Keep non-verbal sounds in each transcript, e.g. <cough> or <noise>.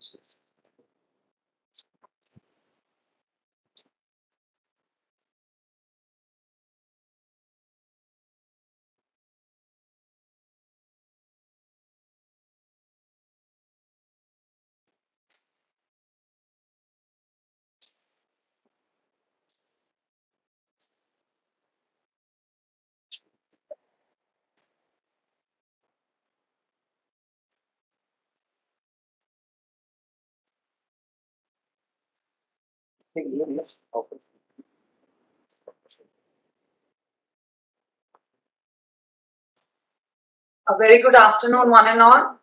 Cheers. A very good afternoon, one and all.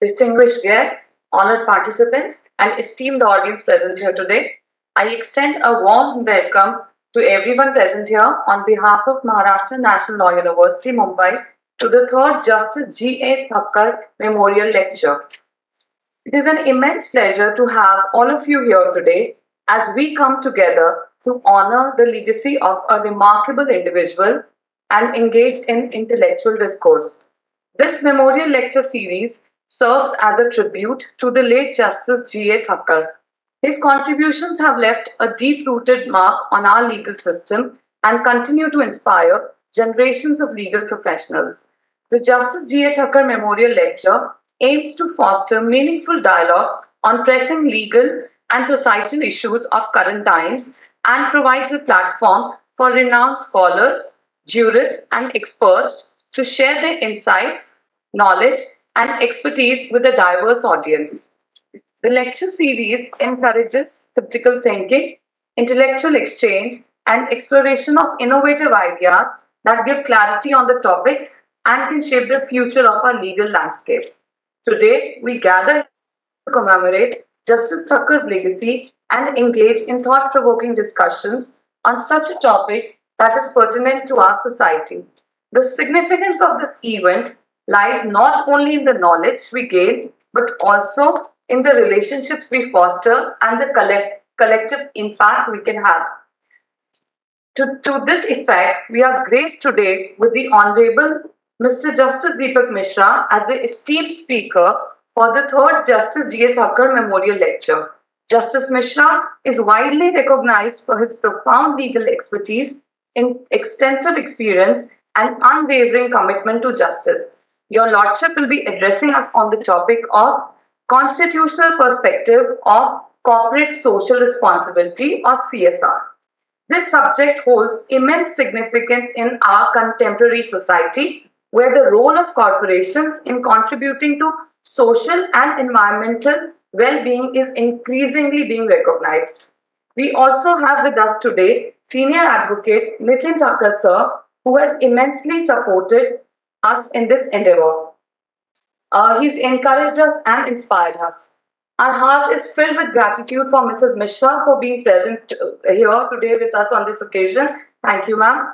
Distinguished guests, honored participants, and esteemed audience present here today, I extend a warm welcome to everyone present here on behalf of Maharashtra National Law University, Mumbai, to the third Justice G.A. Thakkar Memorial Lecture. It is an immense pleasure to have all of you here today as we come together to honor the legacy of a remarkable individual and engage in intellectual discourse. This memorial lecture series serves as a tribute to the late Justice G.A. Thakkar. His contributions have left a deep rooted mark on our legal system and continue to inspire generations of legal professionals. The Justice G.A. Thakkar Memorial Lecture aims to foster meaningful dialogue on pressing legal and societal issues of current times and provides a platform for renowned scholars, jurists, and experts to share their insights, knowledge, and expertise with a diverse audience. The lecture series encourages critical thinking, intellectual exchange, and exploration of innovative ideas that give clarity on the topics and can shape the future of our legal landscape. Today, we gather to commemorate Justice Thakkar's legacy and engage in thought provoking discussions on such a topic that is pertinent to our society. The significance of this event lies not only in the knowledge we gain, but also in the relationships we foster and the collect, collective impact we can have. To, to this effect, we are graced today with the Honorable Mr. Justice Dipak Misra as the esteemed speaker for the third Justice G.A. Thakkar Memorial Lecture. Justice Misra is widely recognized for his profound legal expertise, extensive experience, and unwavering commitment to justice. Your Lordship will be addressing us on the topic of constitutional perspective of corporate social responsibility or CSR. This subject holds immense significance in our contemporary society, where the role of corporations in contributing to social and environmental well-being is increasingly being recognized. We also have with us today Senior Advocate Nitin Thakkar sir, who has immensely supported us in this endeavor. Uh, he's encouraged us and inspired us. Our heart is filled with gratitude for Mrs. Misra for being present uh, here today with us on this occasion. Thank you, ma'am.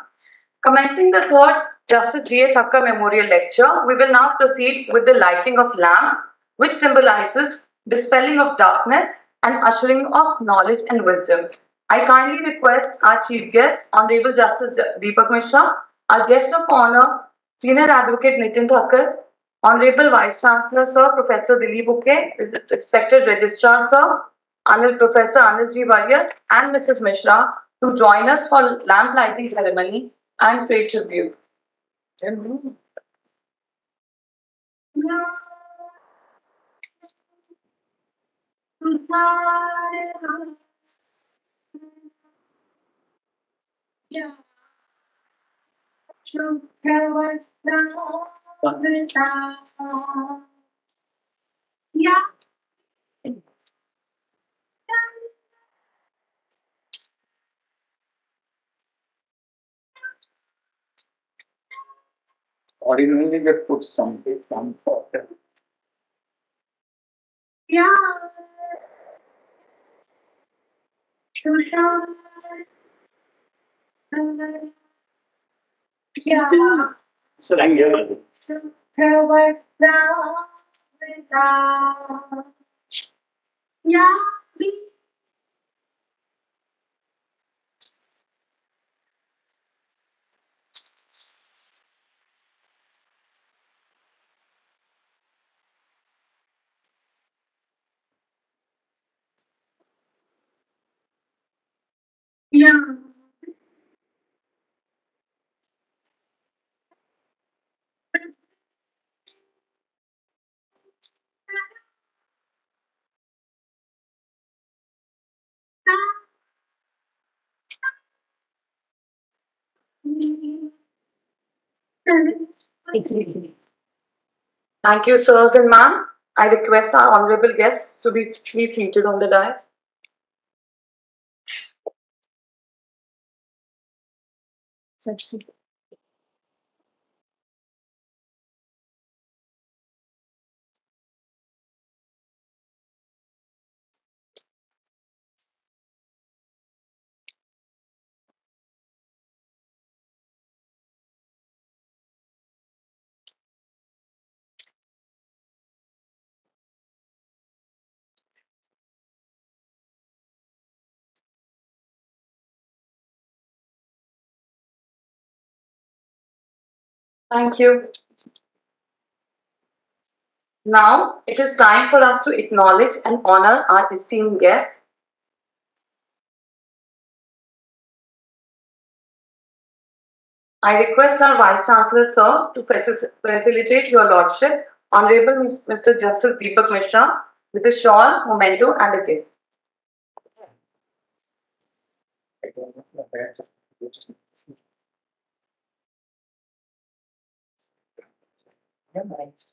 Commencing the third Justice G.A. Thakkar Memorial Lecture, we will now proceed with the lighting of lamp, which symbolizes dispelling of darkness and ushering of knowledge and wisdom. I kindly request our Chief Guest, Honorable Justice Dipak Misra, our Guest of Honor, Senior Advocate Nitin Thakkar, Honorable Vice Chancellor Sir, Professor Dilip Ukey, respected Registrar Sir, Anil Professor Anil G. Variath, and Mrs. Misra to join us for lamp lighting ceremony and pay tribute. Yeah. You care what's down down. Yeah. Ordinarily, they put something on top. Yeah. Yeah. So, yeah. Her was down without. Yeah. Thank you, sirs and ma'am. I request our honorable guests to be please seated on the dais. such Thank you. Now it is time for us to acknowledge and honor our esteemed guests. I request our Vice Chancellor, sir, to facilitate your Lordship, Honorable Mr. Justice Dipak Misra, with a shawl, memento, and a gift. Realmente.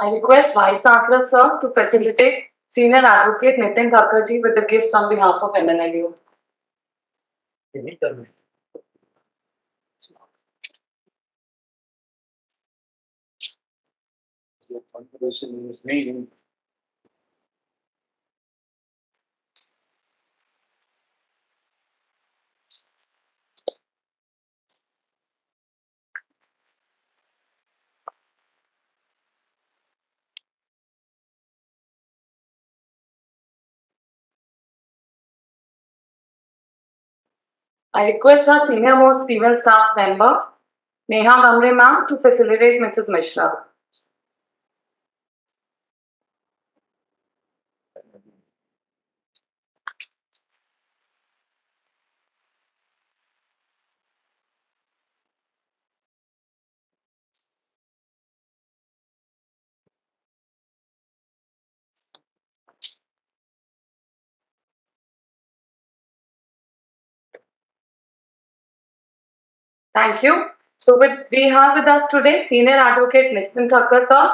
I request Vice Chancellor, sir, to facilitate Senior Advocate Nitin Thakkarji with the gifts on behalf of MNLU. Meeting. I request our senior most female staff member, Neha Gamre ma'am, to facilitate Mrs. Misra. Thank you. So with, we have with us today Senior Advocate Nitin Thakkar sir,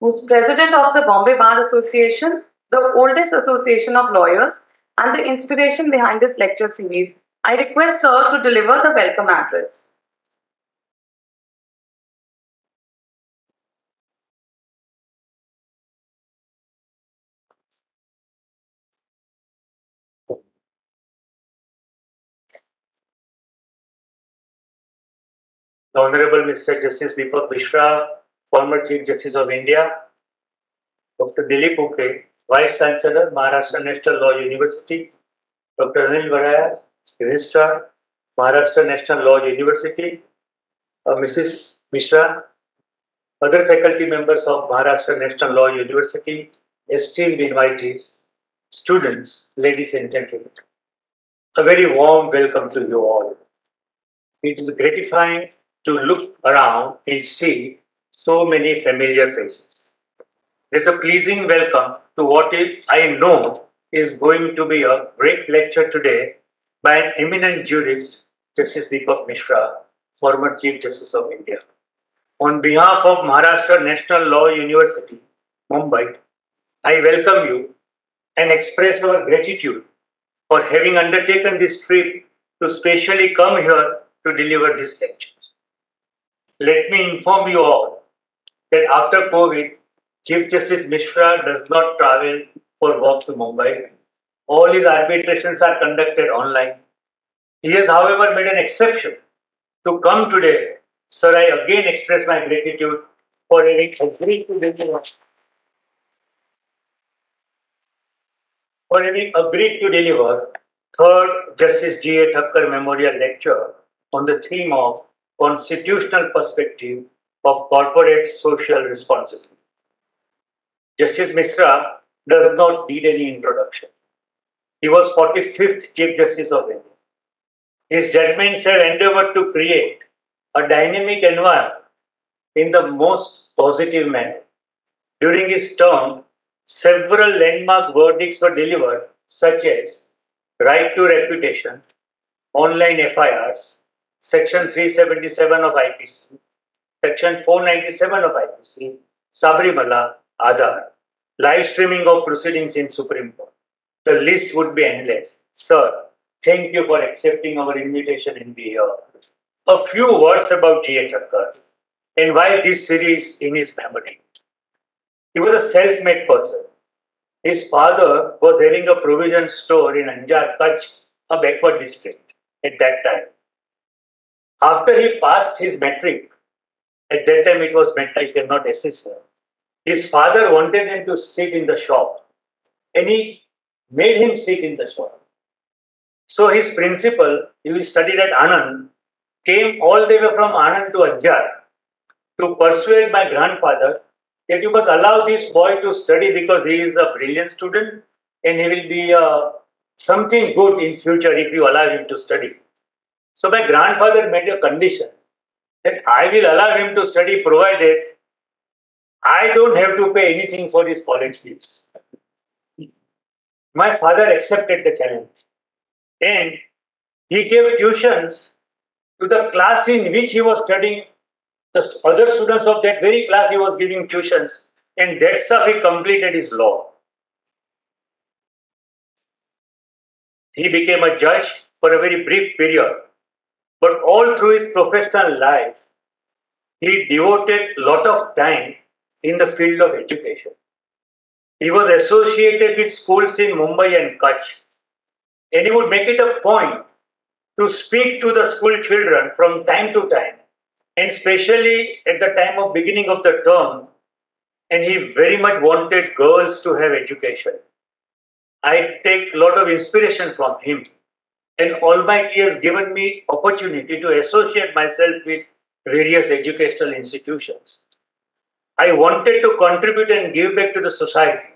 who's President of the Bombay Bar Association, the oldest association of lawyers, and the inspiration behind this lecture series. I request sir to deliver the welcome address. The Honorable Mr. Justice Dipak Misra, former Chief Justice of India, Dr. Dilip Ukey, Vice Chancellor, Maharashtra National Law University, Dr. Anil Variath, Registrar, Maharashtra National Law University, uh, Mrs. Misra, other faculty members of Maharashtra National Law University, esteemed invitees, students, ladies and gentlemen. A very warm welcome to you all. It is gratifying to look around and see so many familiar faces. There's a pleasing welcome to what I know is going to be a great lecture today by an eminent jurist, Justice Dipak Misra, former Chief Justice of India. On behalf of Maharashtra National Law University, Mumbai, I welcome you and express our gratitude for having undertaken this trip to specially come here to deliver this lecture. Let me inform you all that after COVID, Chief Justice Misra does not travel for work to Mumbai. All his arbitrations are conducted online. He has, however, made an exception to come today. Sir, I again express my gratitude for having agreed to deliver for having agreed to deliver third Justice G.A. Thakkar Memorial Lecture on the theme of constitutional perspective of corporate social responsibility. Justice Misra does not need any introduction. He was 45th Chief Justice of India. His judgments have endeavored to create a dynamic environment in the most positive manner. During his term, several landmark verdicts were delivered, such as right to reputation, online FIRs, Section 377 of IPC, Section 497 of IPC, Sabrimala, Aadhaar, live streaming of proceedings in Supreme Court. The list would be endless. Sir, thank you for accepting our invitation and be here. A few words about G.A. Thakkar and why this series in his memory. He was a self-made person. His father was having a provision store in Anjar, Kutch, a backward district at that time. After he passed his metric, at that time it was metric and not SSC, his father wanted him to sit in the shop and he made him sit in the shop. So his principal, who studied at Anand, came all the way from Anand to Anjar to persuade my grandfather that you must allow this boy to study because he is a brilliant student and he will be uh, something good in future if you allow him to study. So my grandfather made a condition that I will allow him to study provided I don't have to pay anything for his college fees. My father accepted the challenge and he gave tuitions to the class in which he was studying. The other students of that very class he was giving tuitions, and that's how he completed his law. He became a judge for a very brief period, but all through his professional life, he devoted a lot of time in the field of education. He was associated with schools in Mumbai and Kutch, and he would make it a point to speak to the school children from time to time, and especially at the time of beginning of the term, and he very much wanted girls to have education. I take a lot of inspiration from him, and Almighty has given me opportunity to associate myself with various educational institutions. I wanted to contribute and give back to the society,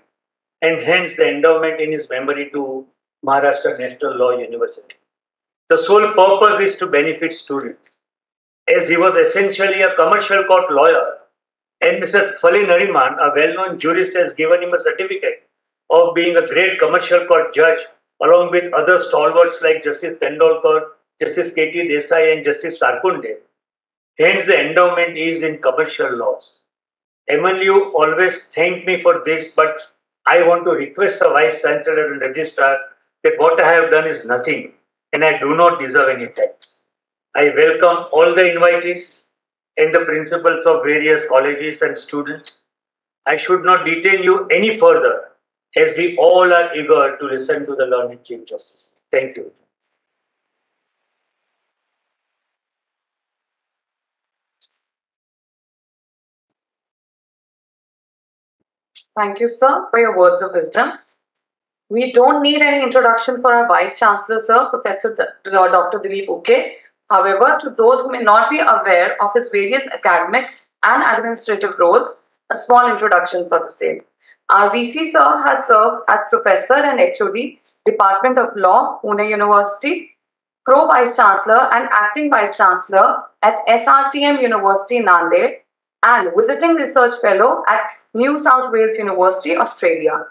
and hence the endowment in his memory to Maharashtra National Law University. The sole purpose is to benefit students. As he was essentially a commercial court lawyer, and Mr. Fali Nariman, a well-known jurist, has given him a certificate of being a great commercial court judge, along with other stalwarts like Justice Tendolkar, Justice K.T. Desai, and Justice Sarkunde. Hence, the endowment is in commercial laws. MLU always thanked me for this, but I want to request the Vice Chancellor and Registrar that what I have done is nothing and I do not deserve any thanks. I welcome all the invitees and the principals of various colleges and students. I should not detain you any further as we all are eager to listen to the learned Chief Justice. Thank you. Thank you, sir, for your words of wisdom. We don't need any introduction for our Vice Chancellor, sir, Professor Dr. Dilip Ukey. However, to those who may not be aware of his various academic and administrative roles, a small introduction for the same. Our VC, sir, has served as Professor and HOD, Department of Law, Pune University, Pro Vice Chancellor and Acting Vice Chancellor at SRTM University, Nanded, and Visiting Research Fellow at New South Wales University, Australia.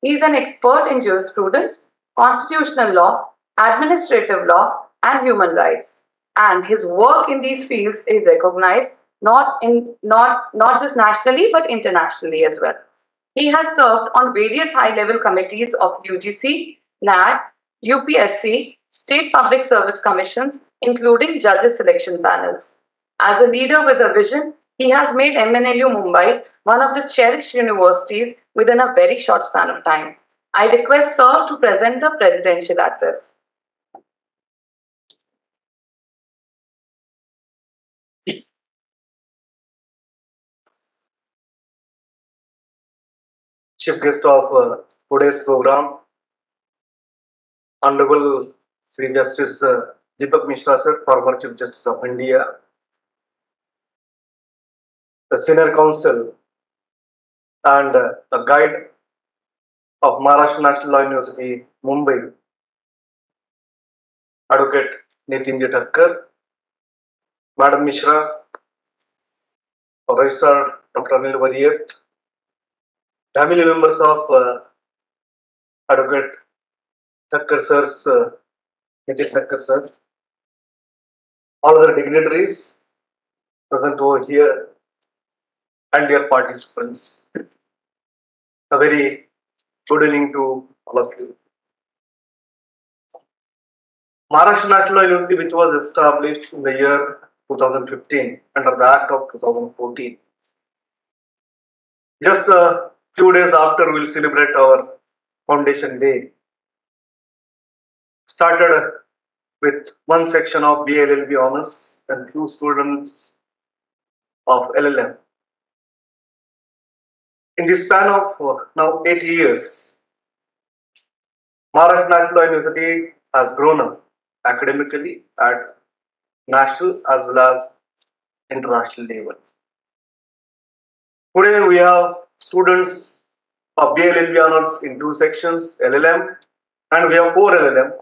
He is an expert in jurisprudence, constitutional law, administrative law, and human rights. And his work in these fields is recognized not in not not just nationally but internationally as well. He has served on various high-level committees of UGC, NAT, UPSC, state public service commissions, including judges selection panels. As a leader with a vision, he has made MNLU Mumbai one of the cherished universities within a very short span of time. I request Sir to present the presidential address. Chief guest of uh, today's program, Honorable Sri Justice uh, Dipak Misra sir, former Chief Justice of India, the Senior Counsel and uh, a guide of Maharashtra National Law University, Mumbai, Advocate Nitin J. Thakkar, Madam Misra, Registrar Dr. Anil Variath, family members of uh, Advocate Thakkar sir's, uh, Thakkar sir, all other dignitaries present over here, and dear participants. A very good evening to all of you. Maharashtra National University, which was established in the year 2015 under the Act of 2014. Just a few days after, we'll celebrate our Foundation Day. Started with one section of BLLB honors and two students of LLM. In the span of uh, now eight years, Maharashtra National University has grown up academically at national as well as international level. Today we have students of BLLB honors in two sections, LLM, and we have four LLM.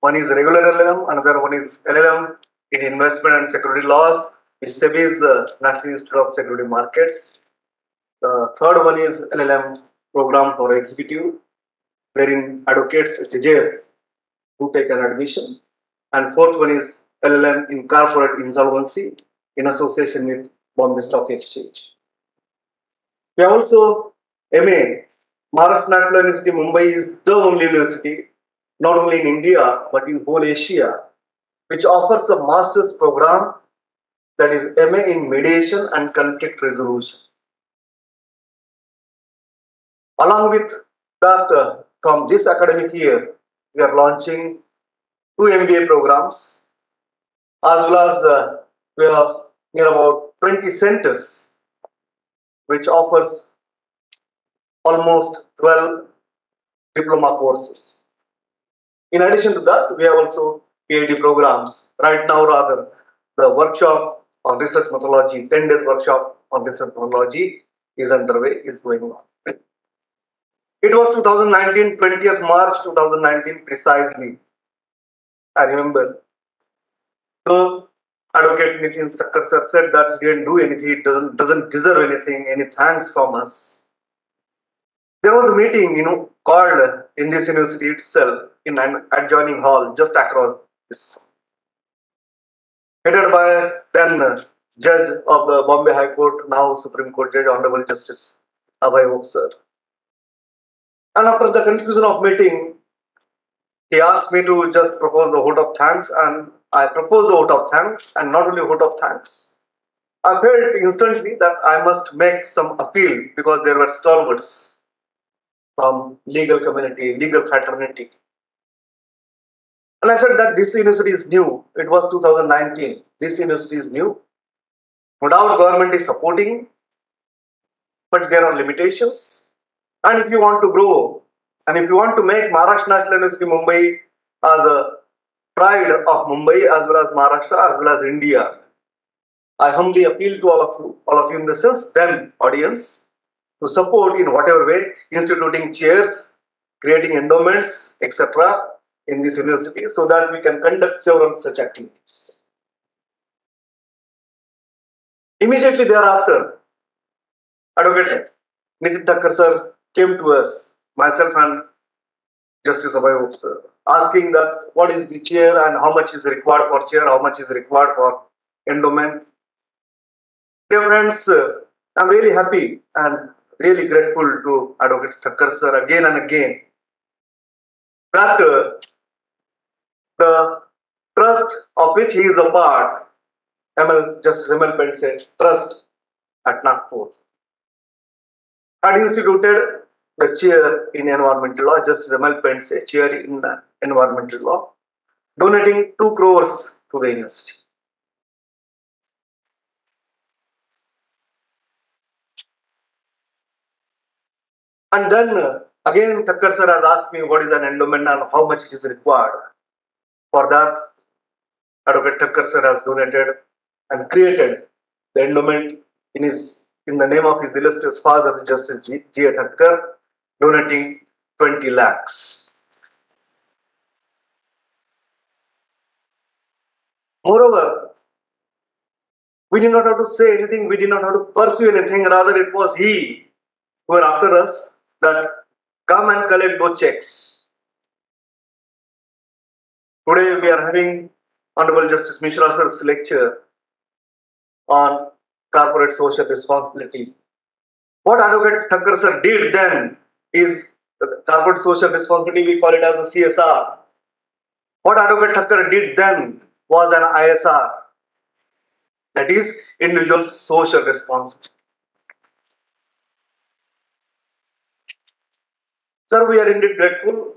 One is regular LLM, another one is LLM in investment and security laws, which SEBI is the National Institute of Security Markets. The third one is LLM program for executive, wherein advocates, judges, who take an admission. And fourth one is LLM in corporate insolvency in association with Bombay Stock Exchange. We also MA. Maharashtra National University Mumbai is the only university, not only in India but in whole Asia, which offers a master's program that is MA in mediation and conflict resolution. Along with that, uh, from this academic year, we are launching two MBA programs as well as uh, we have near about 20 centers which offers almost 12 diploma courses. In addition to that, we have also PhD programs. Right now, rather, the workshop on research methodology, 10 days workshop on research methodology is underway, is going on. It was 2019, 20th March 2019 precisely. I remember. So, Advocate Nitin Thakkar sir said that he didn't do anything, it doesn't, doesn't deserve anything, any thanks from us. There was a meeting, you know, called in this university itself in an adjoining hall just across this. Headed by then judge of the Bombay High Court, now Supreme Court Judge, Honorable Justice Abhay sir. And after the conclusion of meeting, he asked me to just propose the vote of thanks, and I proposed the vote of thanks, and not only vote of thanks. I felt instantly that I must make some appeal because there were stalwarts from legal community, legal fraternity. And I said that this university is new. It was 2019. This university is new. No doubt government is supporting, but there are limitations. And if you want to grow, and if you want to make Maharashtra National University Mumbai as a pride of Mumbai as well as Maharashtra as well as India, I humbly appeal to all of you, all of you in the sense, then audience, to support in whatever way, instituting chairs, creating endowments, etc. in this university so that we can conduct several such activities. Immediately thereafter, Advocate Nitin Thakkar sir came to us, myself and Justice Abhay sir, asking that what is the chair and how much is required for chair, how much is required for endowment. Dear friends, uh, I'm really happy and really grateful to Advocate Thakkar sir again and again that uh, the trust of which he is a part, ML Justice ML Pendse Trust at Nagpur, had instituted the chair in environmental law, Justice ML Pendse chair in environmental law, donating 2 crores to the university. And then uh, again, Thakkar sir has asked me what is an endowment and how much it is required. For that, Advocate Thakkar sir has donated and created the endowment in his in the name of his illustrious father, Justice G. G. Thakkar, donating 20 lakhs. Moreover, we did not have to say anything, we did not have to pursue anything, rather, it was he who were after us that come and collect those checks. Today, we are having Honorable Justice Misra sir's lecture on corporate social responsibility. What Advocate Thakkar sir did then is corporate social responsibility, we call it as a CSR. What Advocate Thakkar did then was an ISR, that is individual social responsibility. Sir, we are indeed grateful.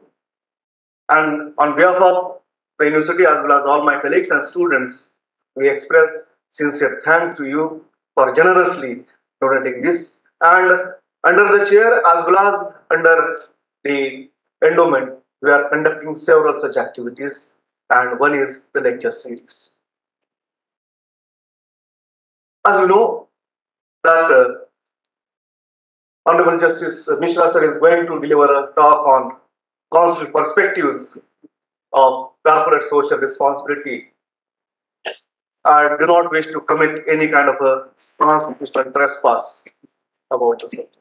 And on behalf of the university as well as all my colleagues and students, we express sincere thanks to you for generously donating this. And under the chair as well as under the endowment, we are conducting several such activities and one is the lecture series. As you know, that uh, Honorable Justice Misra sir is going to deliver a talk on constitutional perspectives of corporate social responsibility. I do not wish to commit any kind of a constitutional trespass about the subject.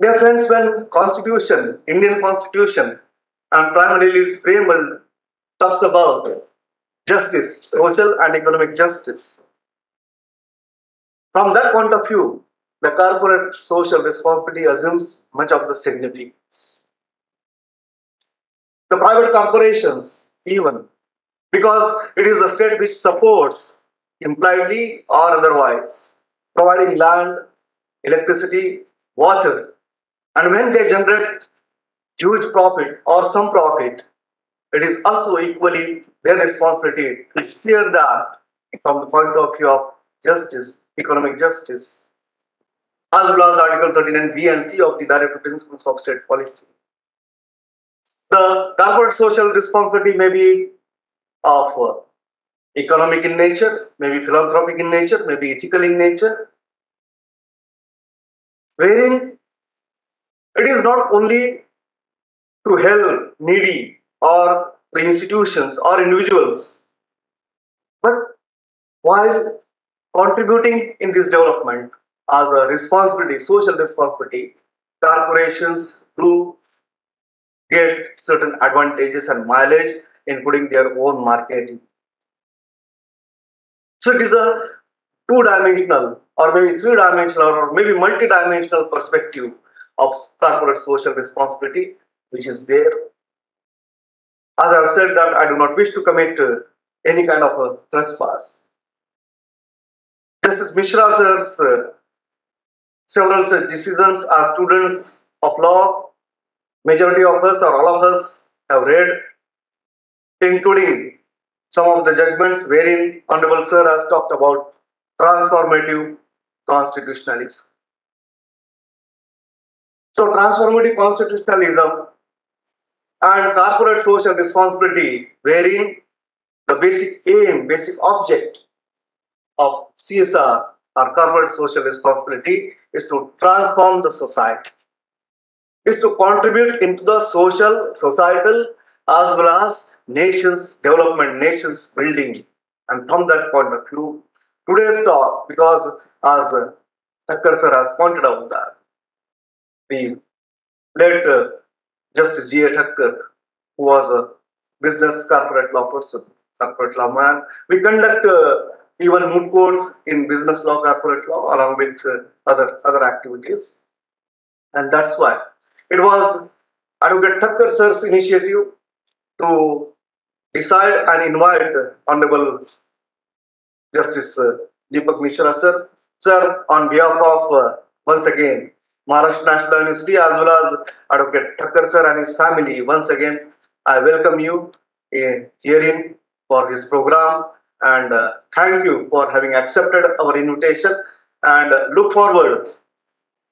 Dear friends, when Constitution, Indian Constitution, and primarily its preamble talks about justice, social and economic justice. From that point of view, the corporate social responsibility assumes much of the significance. The private corporations, even, because it is the state which supports, impliedly or otherwise, providing land, electricity, water, and when they generate huge profit or some profit, it is also equally their responsibility to share that from the point of view of justice, economic justice, as well as Article 39 B and C of the Directive Principles of State Policy. The corporate social responsibility may be of uh, economic in nature, maybe philanthropic in nature, maybe ethical in nature, wherein it is not only to help needy or the institutions or individuals, but while contributing in this development as a responsibility, social responsibility, corporations do get certain advantages and mileage in putting their own marketing. So it is a two-dimensional or maybe three-dimensional or maybe multi-dimensional perspective of corporate social responsibility which is there. As I have said that I do not wish to commit uh, any kind of a trespass. Justice Misra sir's uh, several decisions are students of law. Majority of us or all of us have read, including some of the judgments wherein Honorable Sir has talked about transformative constitutionalism. So transformative constitutionalism and corporate social responsibility, wherein the basic aim, basic object of CSR or corporate social responsibility is to transform the society, is to contribute into the social, societal, as well as nations development, nations building. And from that point of view, today's talk, because as Thakkar sir has pointed out that the late uh, Justice G. A. Thakkar, who was a business corporate law person, corporate law man, we conduct uh, even moot courts in business law, corporate law, along with uh, other other activities, and that's why it was Advocate Thakkar sir's initiative to decide and invite Honorable Justice uh, Dipak Mishra sir, sir, on behalf of uh, once again Maharashtra National University as well as Advocate Thakkar sir and his family. Once again, I welcome you in hearing for this program and uh, thank you for having accepted our invitation and uh, look forward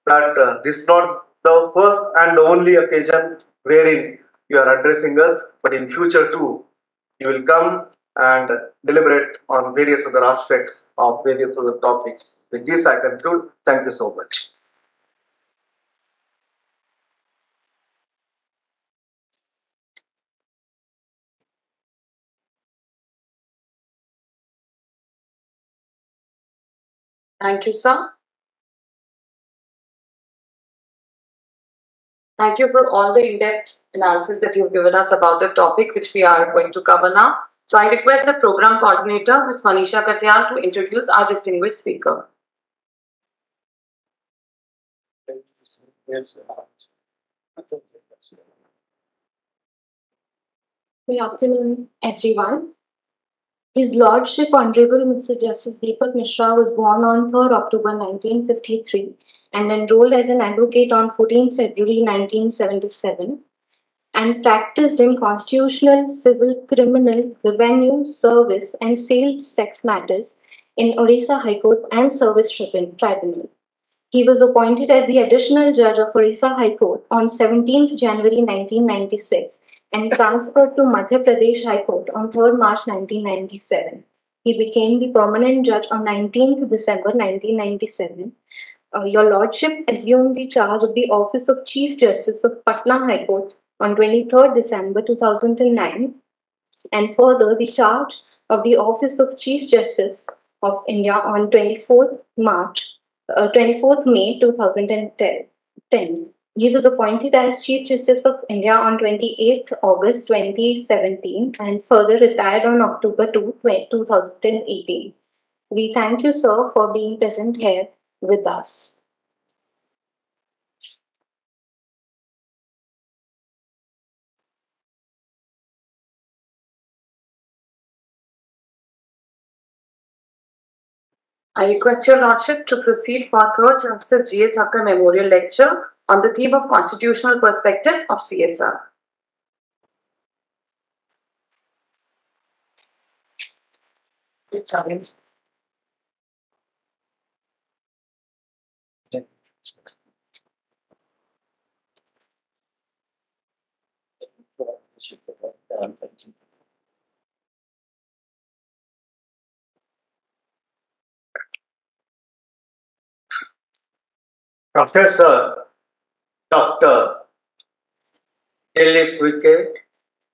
that uh, this is not the first and the only occasion wherein you are addressing us, but in future too, you will come and deliberate on various other aspects of various other topics. With this, I conclude. Thank you so much. Thank you, sir. Thank you for all the in-depth analysis that you've given us about the topic which we are going to cover now. So I request the program coordinator, Ms. Manisha Katyal, to introduce our distinguished speaker. Good afternoon, everyone. His Lordship Honorable Mr. Justice Dipak Misra was born on 3rd October 1953 and enrolled as an advocate on 14 February 1977 and practiced in constitutional, civil, criminal, revenue, service, and sales tax matters in Orissa High Court and Service Tribu- Tribunal. He was appointed as the additional judge of Orissa High Court on 17th January 1996 and transferred to Madhya Pradesh High Court on 3rd March 1997. He became the permanent judge on 19th December 1997. Uh, Your Lordship assumed the charge of the office of Chief Justice of Patna High Court on 23rd December 2009 and further the charge of the office of Chief Justice of India on 24th March, uh, 24th May 2010. He was appointed as Chief Justice of India on 28th August 2017 and further retired on October 2, 2018. We thank you, sir, for being present here with us. I request your Lordship to proceed for Justice G. A. Thakkar Memorial Lecture on the theme of constitutional perspective of CSR. Professor Dr. Dilip Wicket,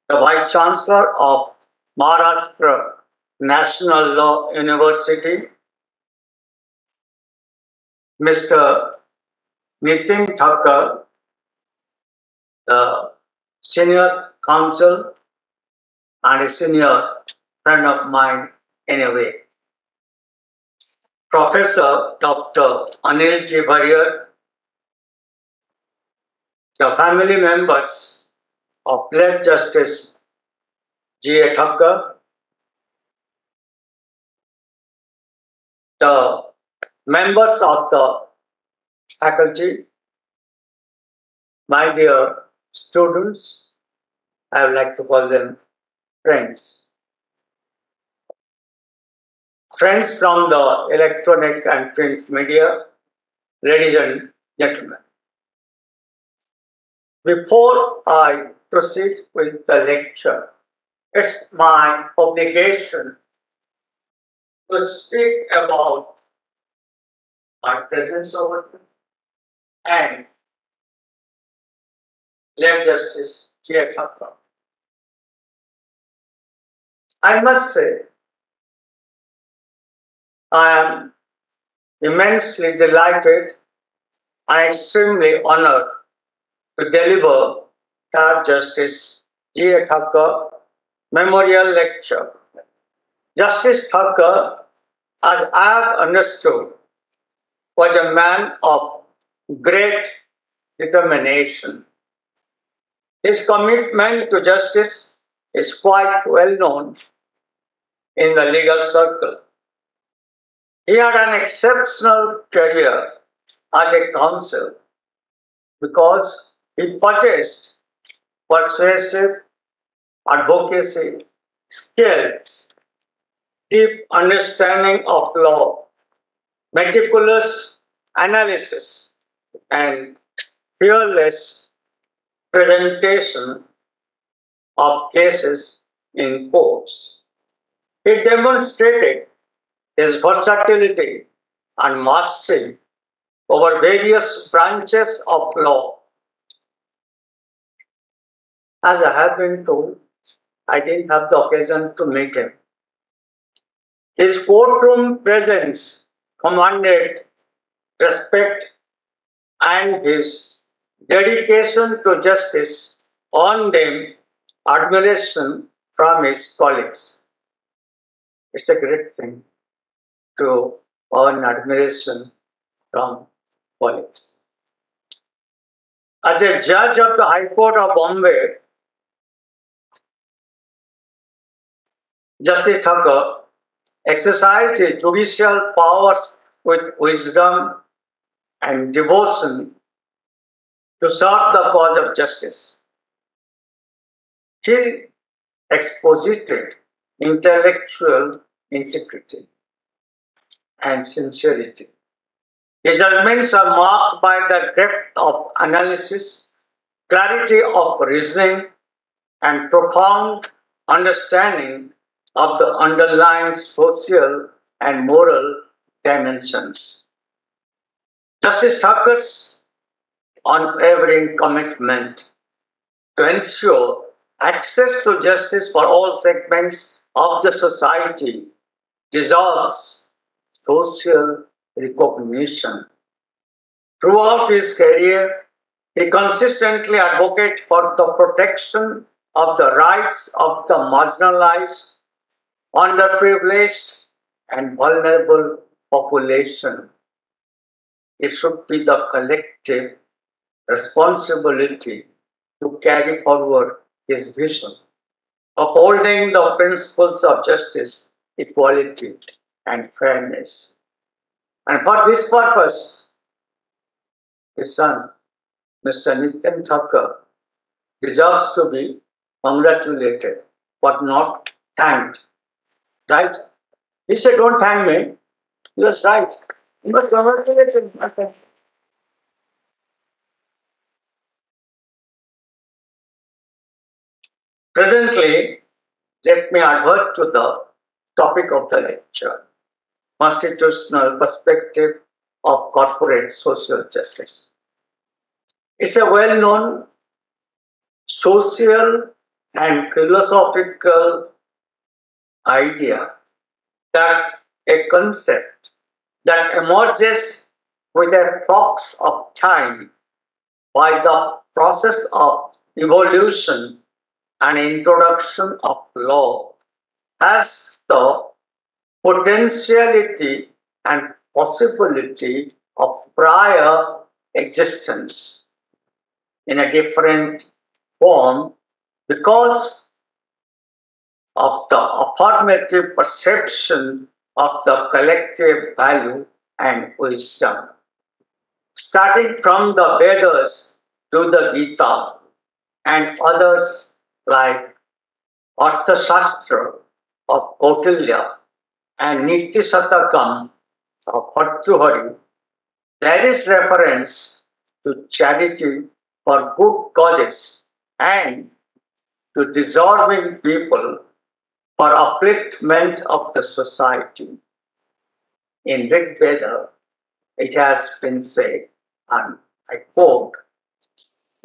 the Vice Chancellor of Maharashtra National Law University, Mr. Nitin Thakkar, the senior counsel and a senior friend of mine anyway. Professor Dr. Anil J. Bhariyar, the family members of late Justice G. A. Thakkar, the members of the faculty, my dear students, I would like to call them friends. Friends from the electronic and print media, ladies and gentlemen. Before I proceed with the lecture, it's my obligation to speak about my presence over here and late Justice J. A. Thakkar. I must say, I am immensely delighted and extremely honored to deliver Third Justice G. A. Thakkar Memorial Lecture. Justice Thakkar, as I have understood, was a man of great determination. His commitment to justice is quite well known in the legal circle. He had an exceptional career as a counsel because he possessed persuasive advocacy skills, deep understanding of law, meticulous analysis, and fearless presentation of cases in courts. He demonstrated his versatility and mastery over various branches of law. As I have been told, I didn't have the occasion to meet him. His courtroom presence commanded respect and his dedication to justice earned him admiration from his colleagues. It's a great thing to earn admiration from colleagues. As a judge of the High Court of Bombay, Justice Thakker uh, exercised his judicial powers with wisdom and devotion to serve the cause of justice. He exposited intellectual integrity and sincerity. His judgments are marked by the depth of analysis, clarity of reasoning, and profound understanding of the underlying social and moral dimensions. Justice Thakker's unwavering commitment to ensure access to justice for all segments of the society deserves social recognition. Throughout his career, he consistently advocated for the protection of the rights of the marginalized, underprivileged, and vulnerable population. It should be the collective responsibility to carry forward his vision, upholding the principles of justice, equality, and fairness. And for this purpose, his son, Mr. Nitin Thakker, deserves to be congratulated but not thanked. Right? He said, Don't thank me. He was right. You must congratulate. Okay. Presently, let me advert to the topic of the lecture constitutional perspective of corporate social justice. It's a well known social and philosophical idea that a concept that emerges with a flux of time by the process of evolution and introduction of law has the potentiality and possibility of prior existence in a different form because of the affirmative perception of the collective value and wisdom. Starting from the Vedas to the Gita and others like Arthashastra of Kautilya and Niti Satakam of Bhartrihari, there is reference to charity for good causes and to deserving people for upliftment of the society. In Rig Veda, it has been said, and I quote,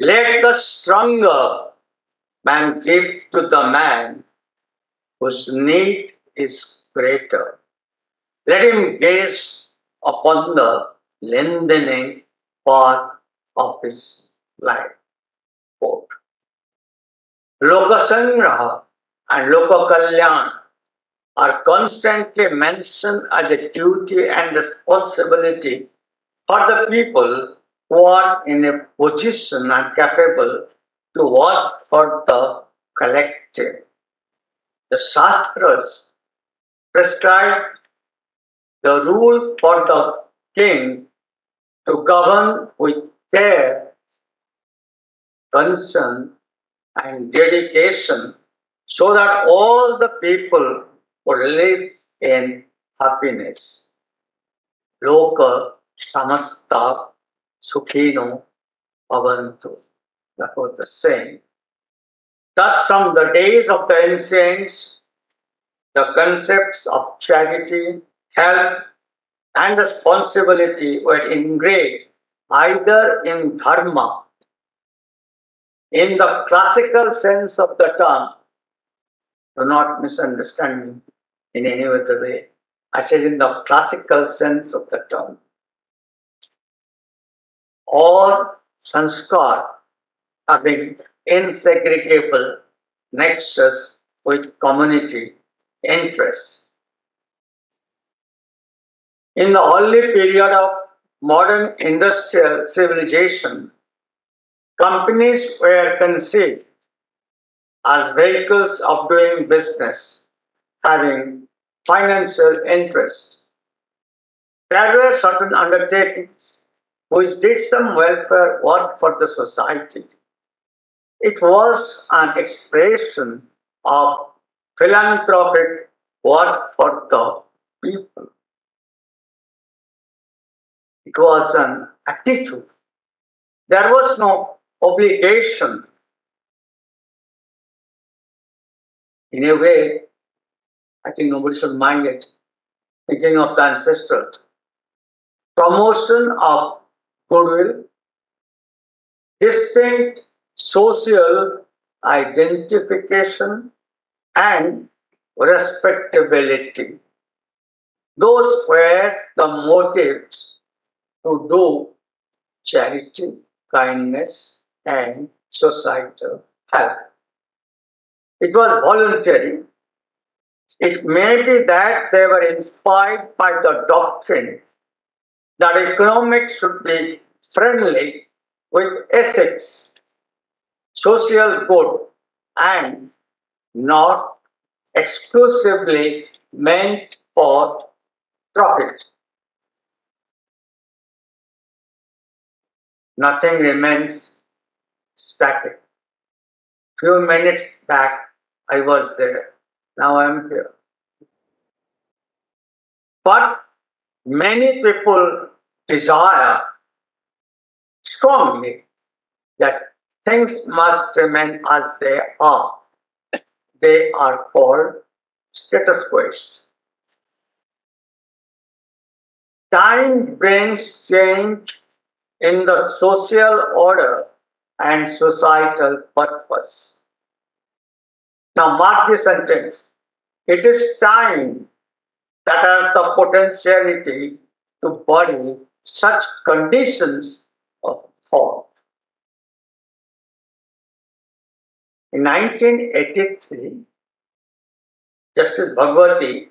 Let the stronger man give to the man whose need is greater. Let him gaze upon the lengthening part of his life. Quote. Lokasangraha and Lokakalyan are constantly mentioned as a duty and responsibility for the people who are in a position and capable to work for the collective. The Shastras prescribe the rule for the king to govern with care, concern, and dedication so that all the people would live in happiness. Loka samasta Sukhino bhavantu. That was the saying. Thus, from the days of the ancients, the concepts of charity, help, and responsibility were engraved either in dharma, in the classical sense of the term. Do not misunderstand me in any other way. I said in the classical sense of the term. Or sanskar having insegregable nexus with community interests. In the early period of modern industrial civilization, companies were conceived as vehicles of doing business, having financial interests. There were certain undertakings which did some welfare work for the society. It was an expression of philanthropic work for the people. It was an attitude. There was no obligation. In a way, I think nobody should mind it. Thinking of the ancestors. Promotion of goodwill, distinct social identification, and respectability. Those were the motives to do charity, kindness, and societal help. It was voluntary. It may be that they were inspired by the doctrine that economics should be friendly with ethics, social good, and not exclusively meant for profit. Nothing remains static. Few minutes back, I was there. Now I am here. But many people desire strongly that things must remain as they are. They are called status quos. Time brings change in the social order and societal purpose. Now, mark this sentence. It is time that has the potentiality to body such conditions of thought. In 1983, Justice Bhagwati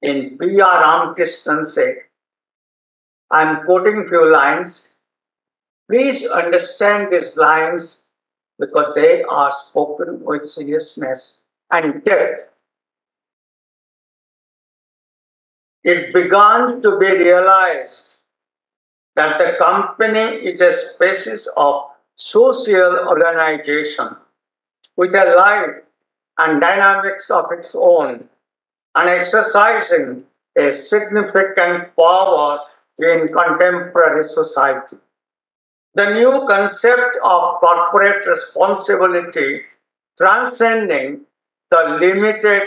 in P.R. Ramakrishnan said, I am quoting few lines. Please understand these lines because they are spoken with seriousness and depth. It began to be realized that the company is a species of social organization with a life and dynamics of its own and exercising a significant power in contemporary society. The new concept of corporate responsibility transcending the limited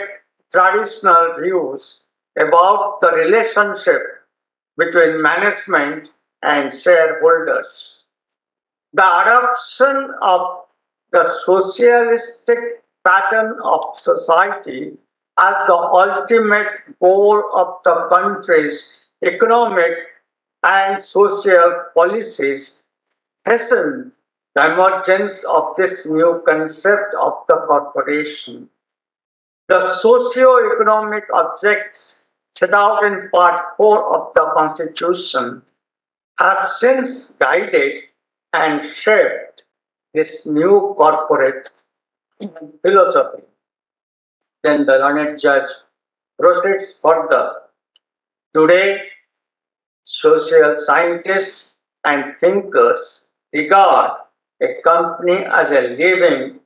traditional views about the relationship between management and shareholders. The adoption of the socialistic pattern of society as the ultimate goal of the country's economic and social policies hastened the emergence of this new concept of the corporation. The socio-economic objects set out in Part 4 of the Constitution have since guided and shaped this new corporate philosophy. Then the learned judge proceeds further. Today, social scientists and thinkers regard a company as a living,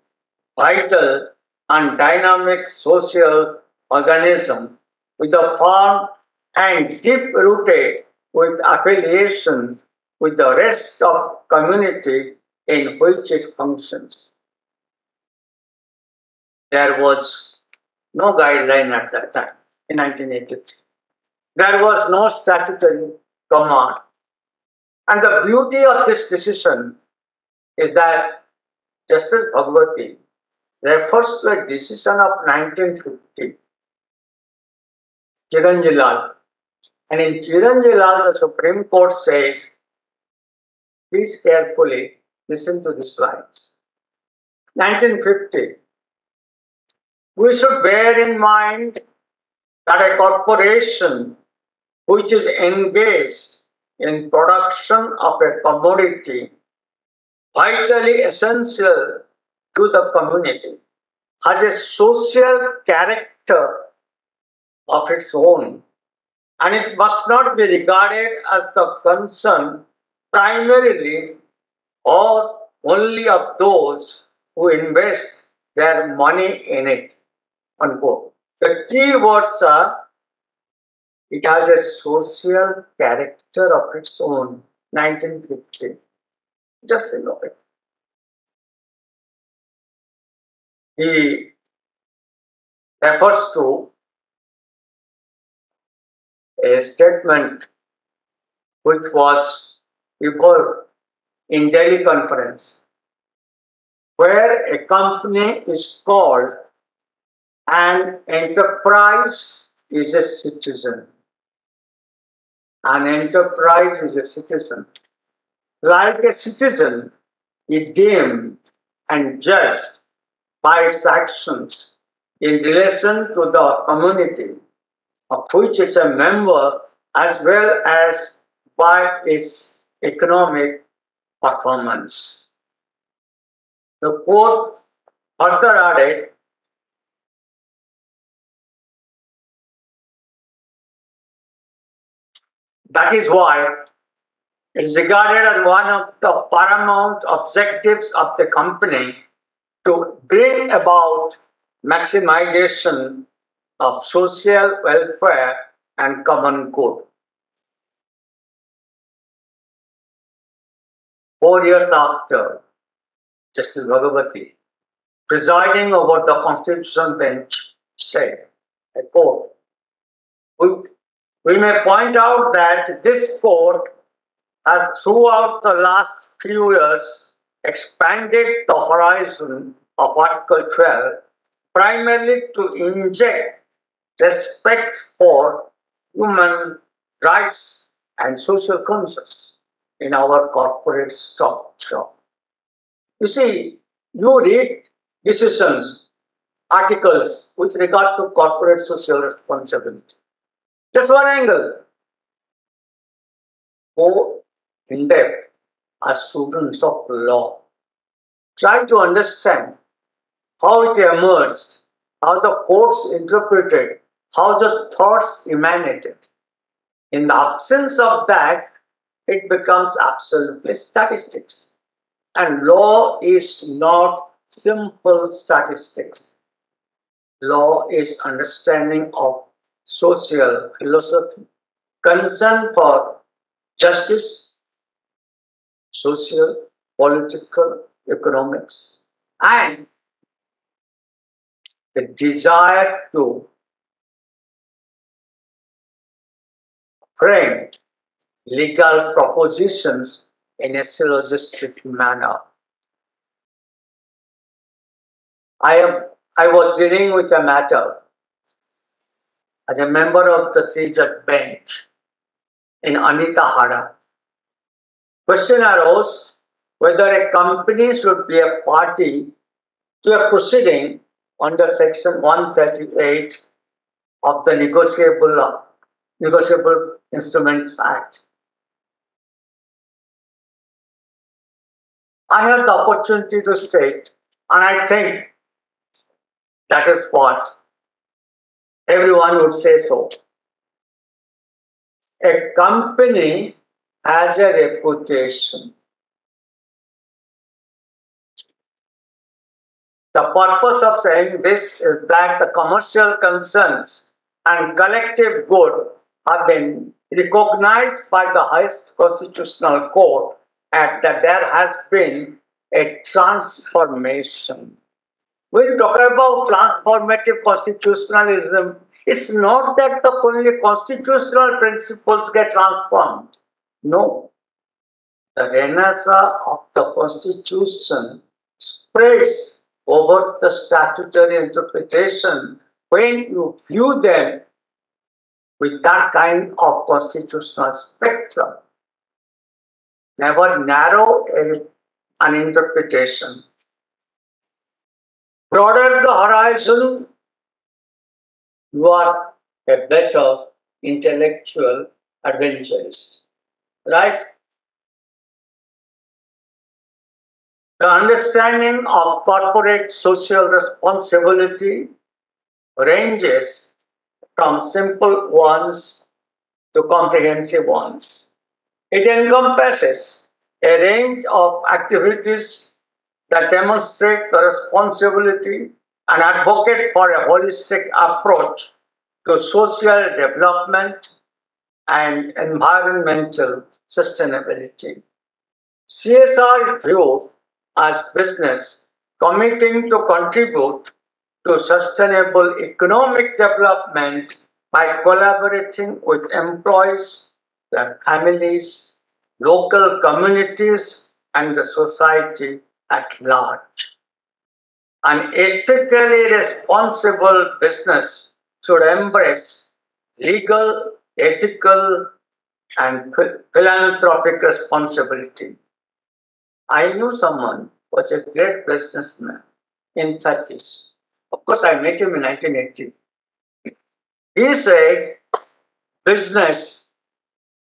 vital, and dynamic social organism with a firm and deep rooted with affiliation with the rest of community in which it functions. There was no guideline at that time in 1983. There was no statutory command. And the beauty of this decision is that Justice Bhagwati refers to a decision of 1950, Chiranjilal. And in Chiranjilal, the Supreme Court says, please carefully listen to these lines. 1950, we should bear in mind that a corporation which is engaged in production of a commodity vitally essential to the community has a social character of its own and it must not be regarded as the concern primarily or only of those who invest their money in it. Unquote. The key words are it has a social character of its own. 1950. Just know it. He refers to a statement which was evolved in Delhi conference where a company is called an enterprise is a citizen. An enterprise is a citizen. Like a citizen, is deemed and judged by its actions in relation to the community of which it's a member as well as by its economic performance. The court further added that is why it is regarded as one of the paramount objectives of the company to bring about maximization of social welfare and common good. Four years after, Justice Bhagwati, presiding over the Constitution bench, said, I quote, we, may point out that this court has throughout the last few years expanded the horizon of Article 12 primarily to inject respect for human rights and social conscience in our corporate structure. You see, you read decisions, articles with regard to corporate social responsibility. Just one angle. Go in depth as students of law. Try to understand how it emerged, how the courts interpreted, how the thoughts emanated. In the absence of that, it becomes absolutely statistics. And law is not simple statistics. Law is understanding of social philosophy, concern for justice, social, political, economics, and the desire to frame legal propositions in a syllogistic manner. I am I was dealing with a matter as a member of the three judge bench in Aneeta Hada. Question arose whether a company should be a party to a proceeding under section 138 of the negotiable negotiable instruments act i had the opportunity to state and i think that is what everyone would say so a company has a reputation The purpose of saying this is that the commercial concerns and collective good have been recognized by the highest constitutional court and that there has been a transformation. When you talk about transformative constitutionalism, it's not that the only constitutional principles get transformed. No. The renaissance of the constitution spreads over the statutory interpretation when you view them with that kind of constitutional spectrum. Never narrow an interpretation. Broaden the horizon, you are a better intellectual adventurist. Right? The understanding of corporate social responsibility ranges from simple ones to comprehensive ones. It encompasses a range of activities that demonstrate the responsibility and advocate for a holistic approach to social development and environmental sustainability. CSR is viewed as business committing to contribute to sustainable economic development by collaborating with employees, their families, local communities, and the society at large. An ethically responsible business should embrace legal, ethical, and philanthropic responsibility. I knew someone was a great businessman in 30s. Of course, I met him in 1980. He said, business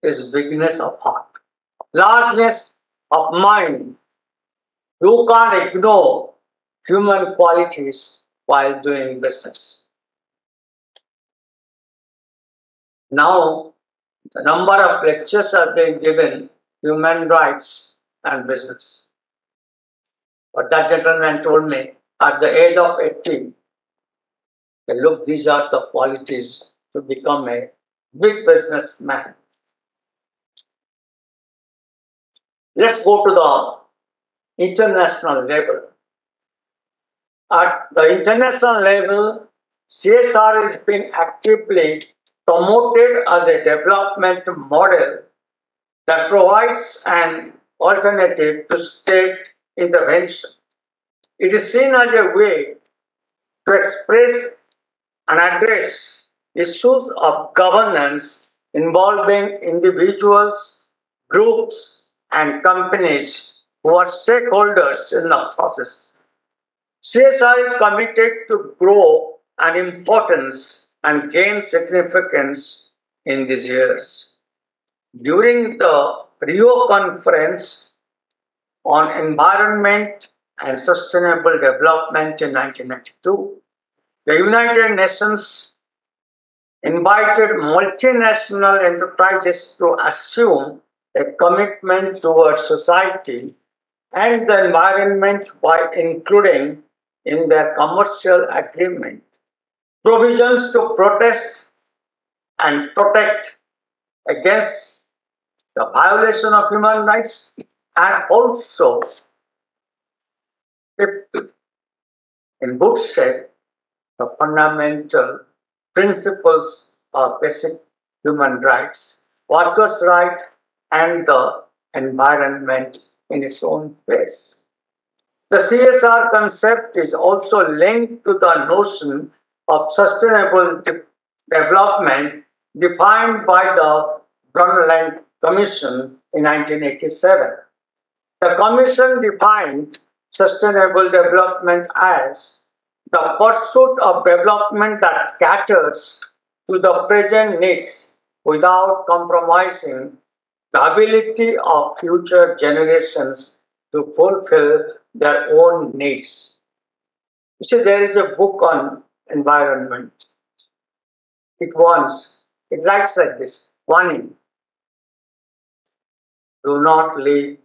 is bigness of heart, largeness of mind. You can't ignore human qualities while doing business. Now, the number of lectures are being given human rights and business. But that gentleman told me at the age of 80, "Okay, look, these are the qualities to become a big businessman. Let's go to the international level. At the international level, CSR has been actively promoted as a development model that provides an alternative to state intervention. It is seen as a way to express and address issues of governance involving individuals, groups, and companies who are stakeholders in the process. CSR is committed to grow an importance and gain significance in these years. During the Rio conference on environment and sustainable development in 1992, the United Nations invited multinational enterprises to assume a commitment towards society and the environment by including in their commercial agreement provisions to protest and protect against the violation of human rights and also in books said the fundamental principles of basic human rights, workers' right, and the environment in its own place. The CSR concept is also linked to the notion of sustainable de- development defined by the Brundtland Commission in 1987. The Commission defined sustainable development as the pursuit of development that caters to the present needs without compromising the ability of future generations to fulfill their own needs. You see, there is a book on environment. It warns, it writes like this warning. Do not live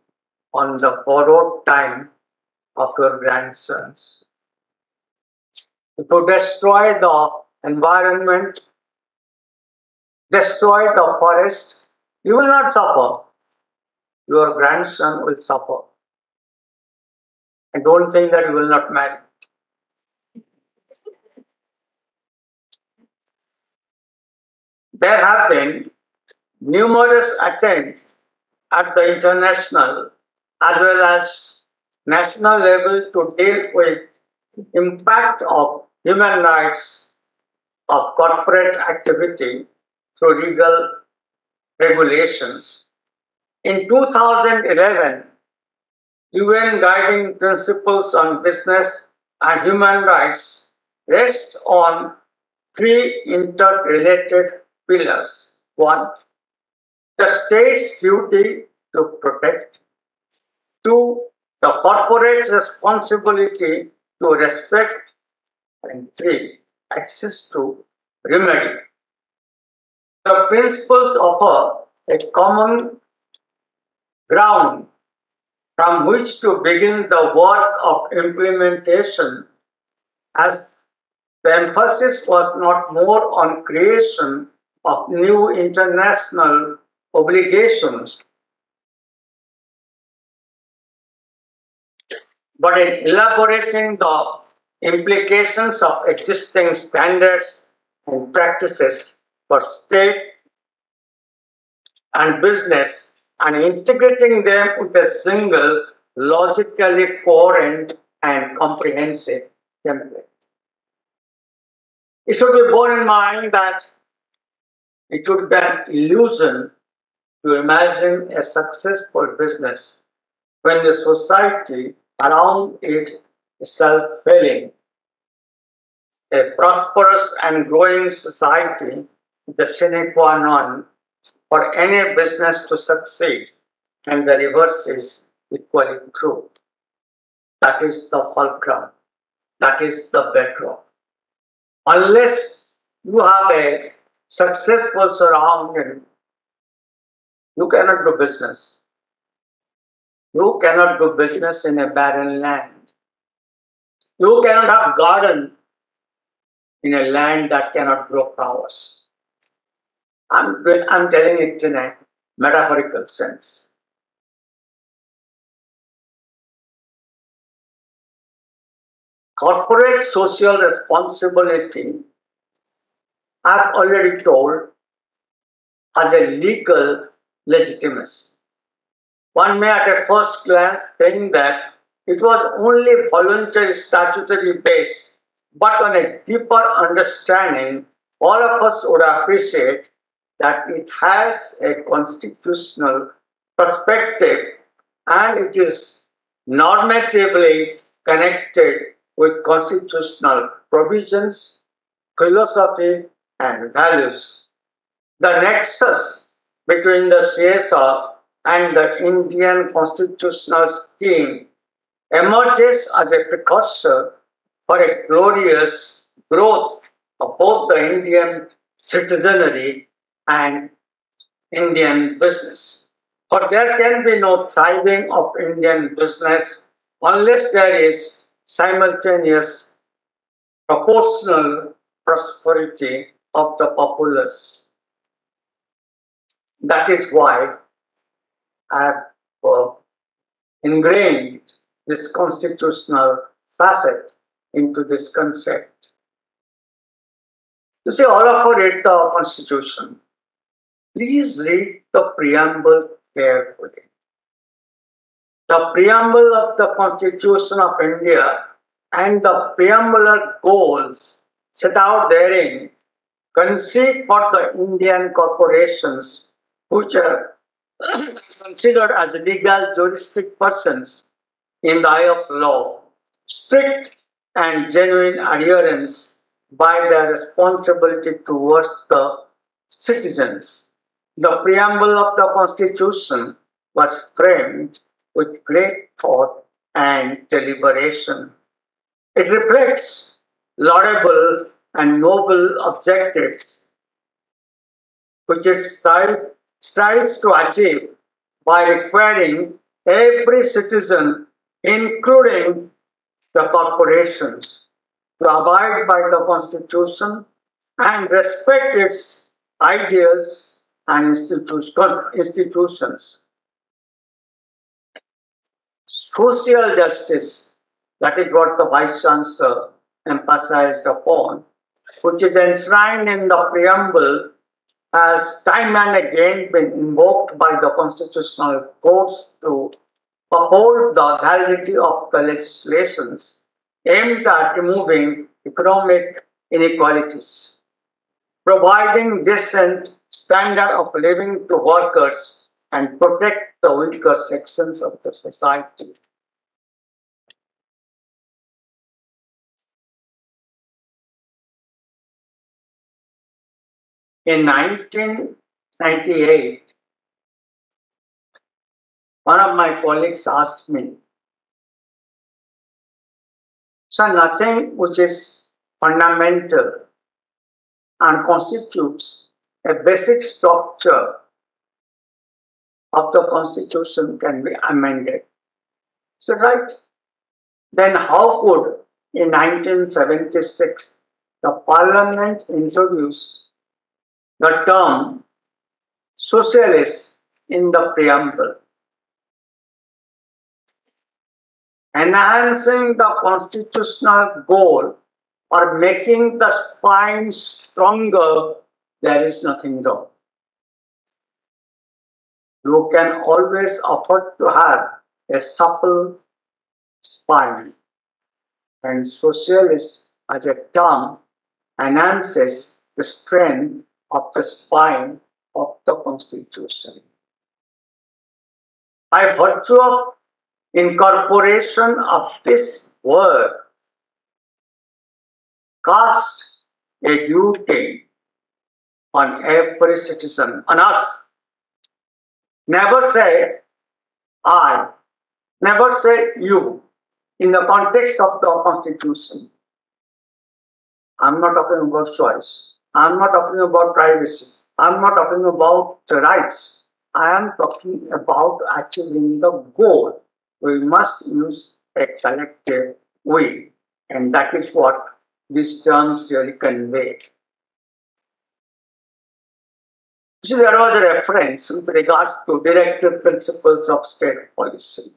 on the borrowed time of your grandsons. You destroy the environment, destroy the forest, you will not suffer. Your grandson will suffer. And don't think that you will not marry. There have been numerous attempts at the international as well as national level to deal with impact of human rights of corporate activity through legal regulations. In 2011, UN Guiding Principles on Business and Human Rights rest on three interrelated pillars. One, the state's duty to protect. Two, the corporate responsibility to respect. And three, access to remedy. The principles offer a common ground from which to begin the work of implementation. As the emphasis was not more on creation of new international obligations, but in elaborating the implications of existing standards and practices for state and business and integrating them with a single logically coherent and comprehensive template. It should be borne in mind that it would be an illusion to imagine a successful business when the society around it is self failing. A prosperous and growing society the sine qua non for any business to succeed, and the reverse is equally true. That is the fulcrum, that is the bedrock. Unless you have a successful surrounding, you cannot do business. You cannot do business in a barren land. You cannot have garden in a land that cannot grow flowers. I'm, I'm telling it in a metaphorical sense. Corporate social responsibility, I've already told, has a legal legitimacy. One may at a first glance think that it was only voluntary statutory based, but on a deeper understanding, all of us would appreciate that it has a constitutional perspective and it is normatively connected with constitutional provisions, philosophy, and values. The nexus between the CSR and the Indian constitutional scheme emerges as a precursor for a glorious growth of both the Indian citizenry and Indian business. For there can be no thriving of Indian business unless there is simultaneous proportional prosperity of the populace. That is why I have uh, ingrained this constitutional facet into this concept. You see, all of us read the Constitution. Please read the preamble carefully. The preamble of the Constitution of India and the preambular goals set out therein concede for the Indian corporations which are <coughs> considered as legal juristic persons in the eye of law, strict and genuine adherence by their responsibility towards the citizens. The preamble of the Constitution was framed with great thought and deliberation. It reflects laudable and noble objectives which it strives to achieve by requiring every citizen, including the corporations, to abide by the Constitution and respect its ideals and institutions. Social justice, that is what the Vice Chancellor emphasized upon, which is enshrined in the preamble has time and again been invoked by the constitutional courts to uphold the validity of the legislations aimed at removing economic inequalities, providing decent standard of living to workers and protect the weaker sections of the society. In 1998, one of my colleagues asked me, So, nothing which is fundamental and constitutes a basic structure of the constitution can be amended. So, right, then how could in 1976 the parliament introduce the term socialist in the preamble? Enhancing the constitutional goal or making the spine stronger, there is nothing wrong. You can always afford to have a supple spine. And socialist as a term enhances the strength of the spine of the constitution. By virtue of incorporation of this word, cast a duty on every citizen on earth. Never say I, never say you in the context of the constitution. I'm not talking about choice. I'm not talking about privacy. I'm not talking about rights. I am talking about achieving the goal. We must use a collective we, and that is what these terms really convey. So there was a reference with regard to directive principles of state policy.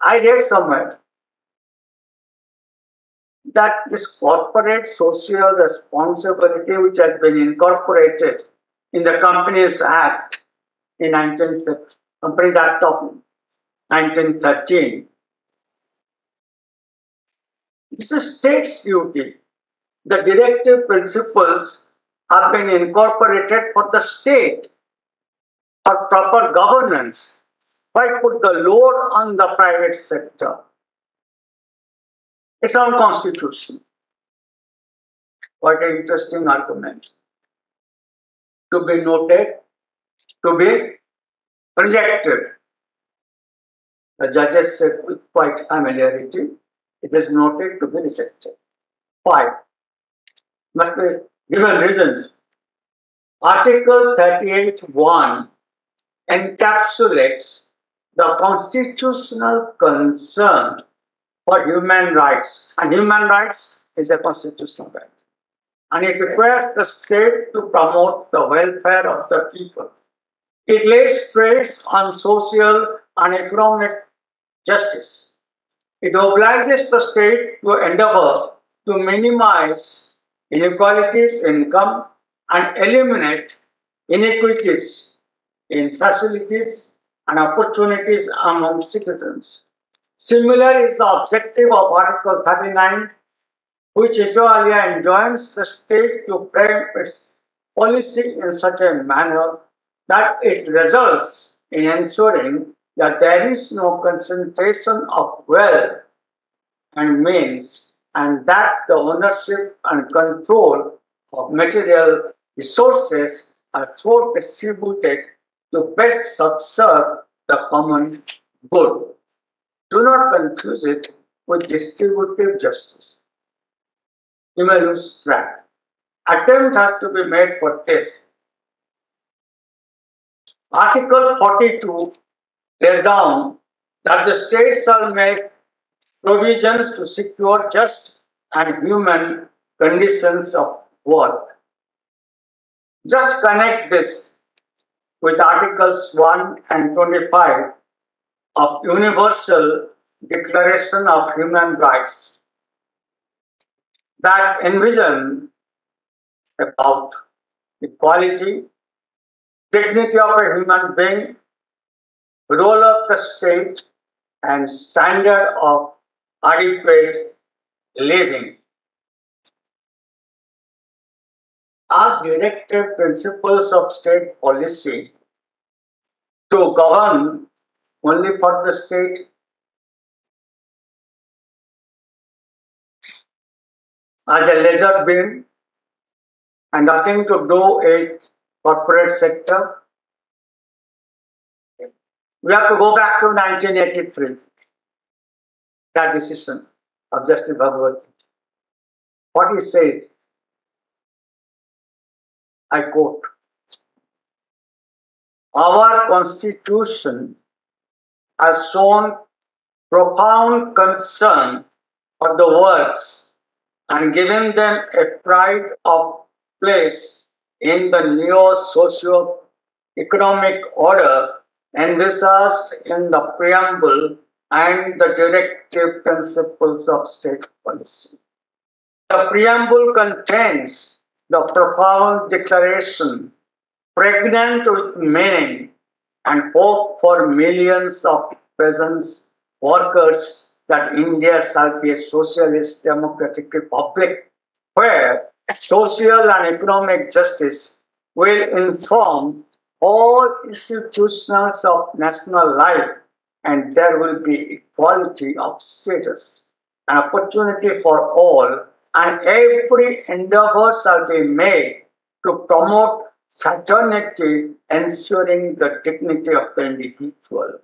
I read somewhere that this corporate social responsibility, which has been incorporated in the Companies Act in 19, Companies Act of 1913, this is state's duty. The directive principles have been incorporated for the state for proper governance. Why put the load on the private sector? It's our constitution. What an interesting argument. To be noted, to be rejected. The judges said with quite familiarity, it is noted to be rejected. Why? Must be given reasons. Article 38.1 encapsulates the constitutional concern for human rights. And human rights is a constitutional right. And it requires the state to promote the welfare of the people. It lays stress on social and economic justice. It obliges the state to endeavor to minimize inequalities in income and eliminate inequities in facilities and opportunities among citizens. Similar is the objective of Article 39, which inter alia enjoins the state to frame its policy in such a manner that it results in ensuring that there is no concentration of wealth and means, and that the ownership and control of material resources are so distributed to best subserve the common good. Do not confuse it with distributive justice. You may lose track. Attempt has to be made for this. Article 42 lays down that the state shall make provisions to secure just and human conditions of work. Just connect this with Articles 1 and 25 of Universal Declaration of Human Rights that envision about equality, dignity of a human being, role of the state, and standard of adequate living. Are directive principles of state policy to govern only for the state as a leisure being and nothing to do with corporate sector. We have to go back to 1983, that decision of Justice Bhagwati. What he said, I quote, Our constitution has shown profound concern for the words and given them a pride of place in the neo socio economic order envisaged in the preamble and the directive principles of state policy. The preamble contains the profound declaration pregnant with meaning and hope for millions of peasants, workers that India shall be a socialist democratic republic where social and economic justice will inform all institutions of national life and there will be equality of status, an opportunity for all, and every endeavor shall be made to promote fraternity, ensuring the dignity of the individual.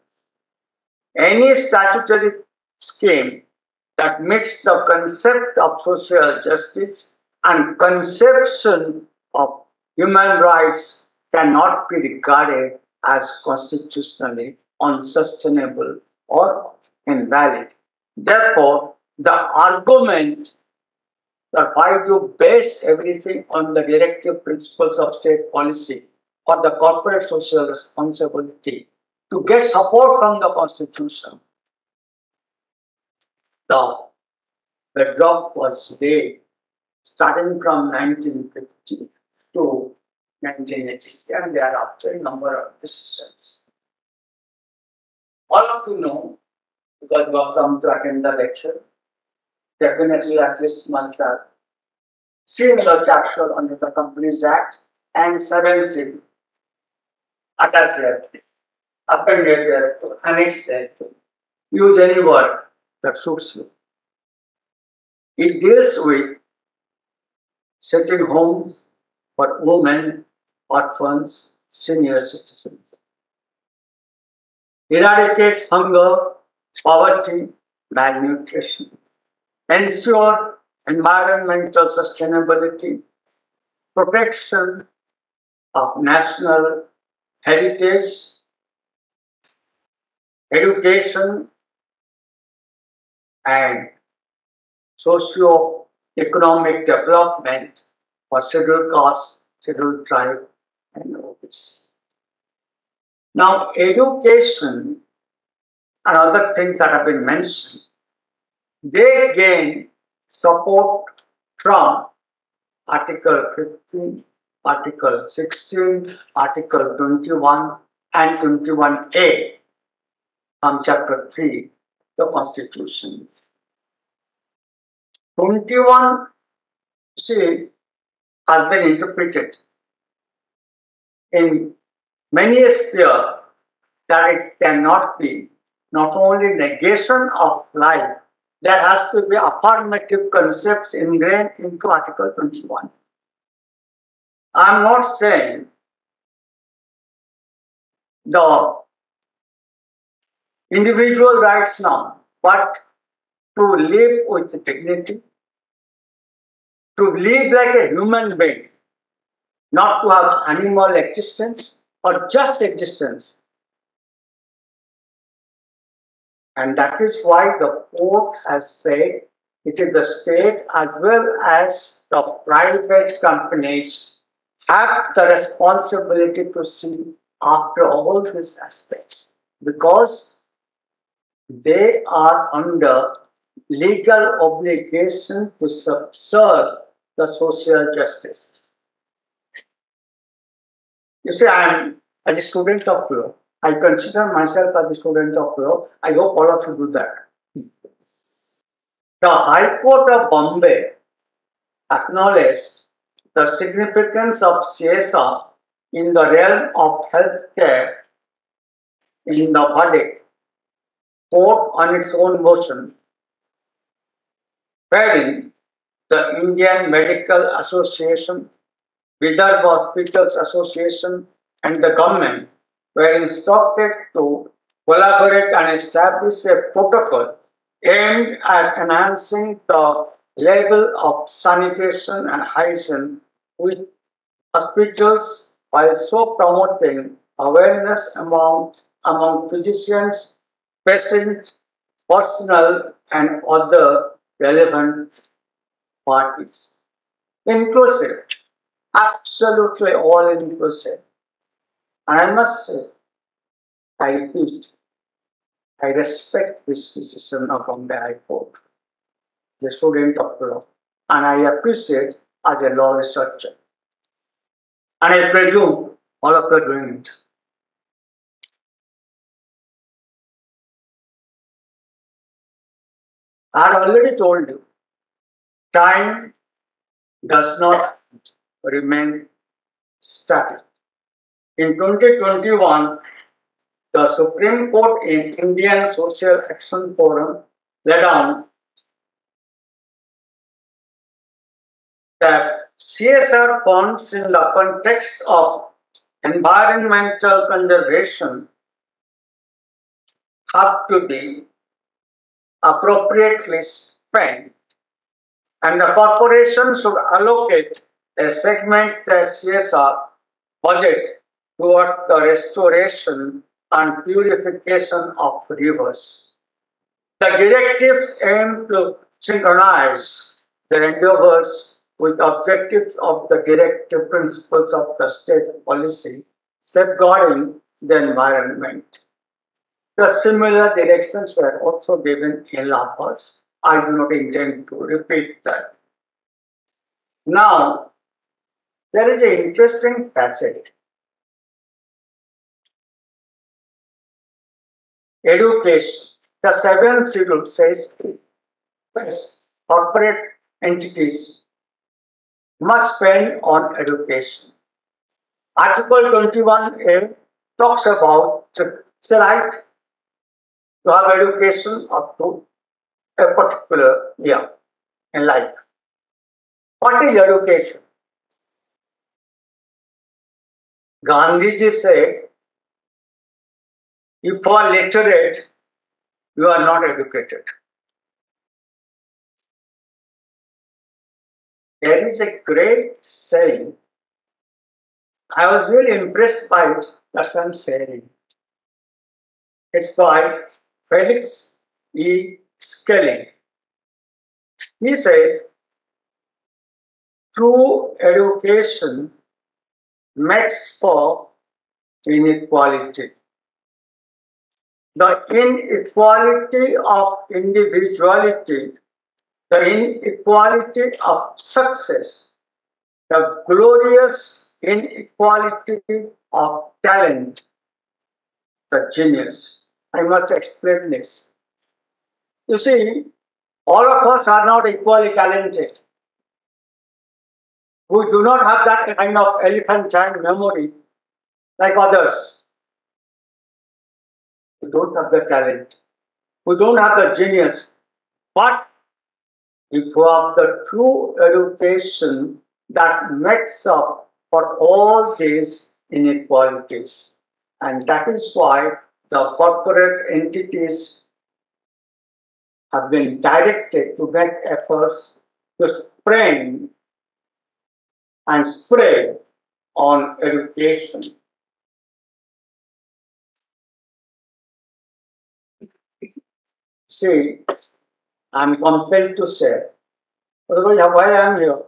Any statutory scheme that meets the concept of social justice and conception of human rights cannot be regarded as constitutionally unsustainable or invalid. Therefore, the argument that why do base everything on the directive principles of state policy or the corporate social responsibility to get support from the constitution. The bedrock was laid starting from 1950 to 1980 and thereafter a number of decisions. All of you know, because you have come to attend the lecture, definitely at least must have seen the chapter under the Companies Act and 7C attached there, appended there, annexed there. Use any word that suits you. It deals with setting homes for women, orphans, senior citizens. Eradicate hunger, poverty, malnutrition. Ensure environmental sustainability, protection of national heritage, education, and socio economic development for scheduled caste, scheduled tribe, and others. Now, education and other things that have been mentioned, they gain support from Article 15, Article 16, Article 21, and 21A from Chapter 3, the Constitution. 21 C has been interpreted in many spheres that it cannot be not only negation of life, there has to be affirmative concepts ingrained into Article 21. I am not saying the individual rights now, but to live with dignity, to live like a human being, not to have animal existence or just existence. And that is why the court has said it is the state as well as the private companies have the responsibility to see after all these aspects because they are under legal obligation to subserve the social justice. You see, I am as a student of law. I consider myself as a student of law. I hope all of you do that. The High Court of Bombay acknowledged the significance of CSR in the realm of healthcare in the verdict, court on its own motion, wherein the Indian Medical Association, Vidarbha Hospitals Association, and the government were instructed to collaborate and establish a protocol aimed at enhancing the level of sanitation and hygiene with hospitals while so promoting awareness among, among physicians, patients, personnel, and other relevant parties. Inclusive, absolutely all inclusive. And I must say, I repeat, I respect this decision of Bombay High Court, the student of law, and I appreciate as a law researcher. And I presume all of you are doing it. I already told you, time does not remain static. In 2021, the Supreme Court in Indian Social Action Forum laid down that CSR funds in the context of environmental conservation have to be appropriately spent and the corporation should allocate a segment their CSR uh, budget towards the restoration and purification of rivers. The directives aim to synchronize their endeavors with objectives of the directive principles of the state policy safeguarding the environment. The similar directions were also given in La Paz. I do not intend to repeat that. Now, there is an interesting passage. Education. The seventh schedule says yes, corporate entities must spend on education. Article 21A talks about the right to have education up to a particular year in life. What is education? Gandhiji said, if you are literate, you are not educated. There is a great saying. I was really impressed by it, that's what I'm saying. It's by Felix E. Schelling. He says, true education makes for inequality. The inequality of individuality, the inequality of success, the glorious inequality of talent, the genius. I must explain this. You see, all of us are not equally talented. We do not have that kind of elephantine memory like others. We don't have the talent. We don't have the genius. But if we have the true education that makes up for all these inequalities. And that is why the corporate entities have been directed to make efforts to spring and spread on education. See, I'm compelled to say, otherwise why I'm here?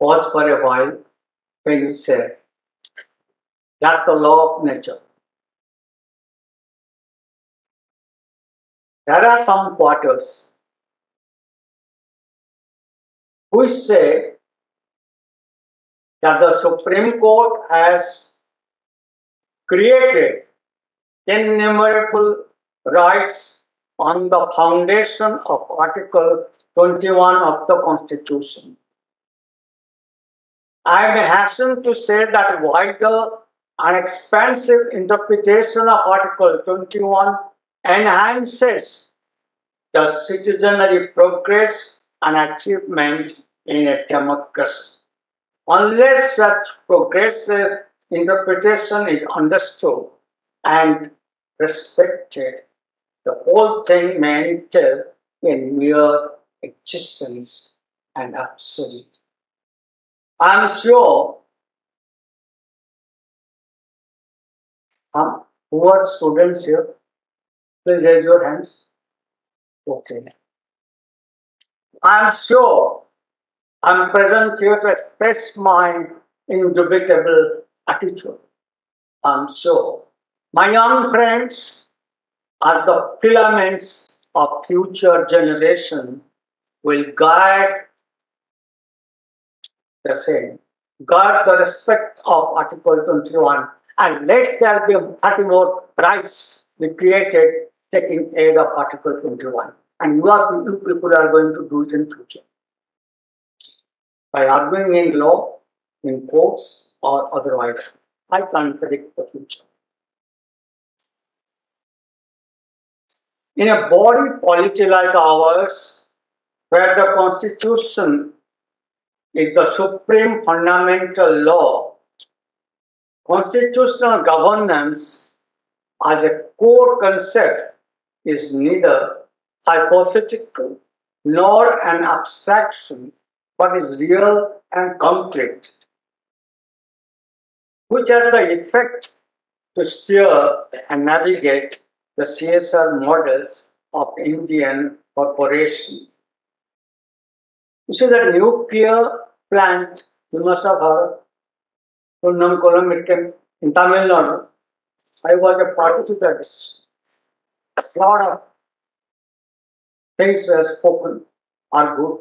Pause for a while when you say, that's the law of nature. There are some quarters which say that the Supreme Court has created innumerable rights on the foundation of Article 21 of the Constitution. I may hasten to say that while an expansive interpretation of Article 21 enhances the citizenry progress and achievement in a democracy. Unless such progressive interpretation is understood and respected, the whole thing may entail a mere existence and absurdity. I am sure um, who are students here? Please raise your hands. Okay. I am sure I am present here to express my indubitable attitude. I am sure my young friends are the filaments of future generation will guide the same, guard the respect of Article 21 and let there be 30 more rights be created taking aid of Article 21. And you, are, you people are going to do it in future. By arguing in law, in courts, or otherwise. I can't predict the future. In a body polity like ours, where the constitution is the supreme fundamental law, constitutional governance as a core concept is neither hypothetical nor an abstraction, but is real and concrete, which has the effect to steer and navigate the CSR models of Indian corporation. You see that nuclear plant, you must have heard, in Tamil Nadu. I was a party to that decision. Lot of things were spoken are good.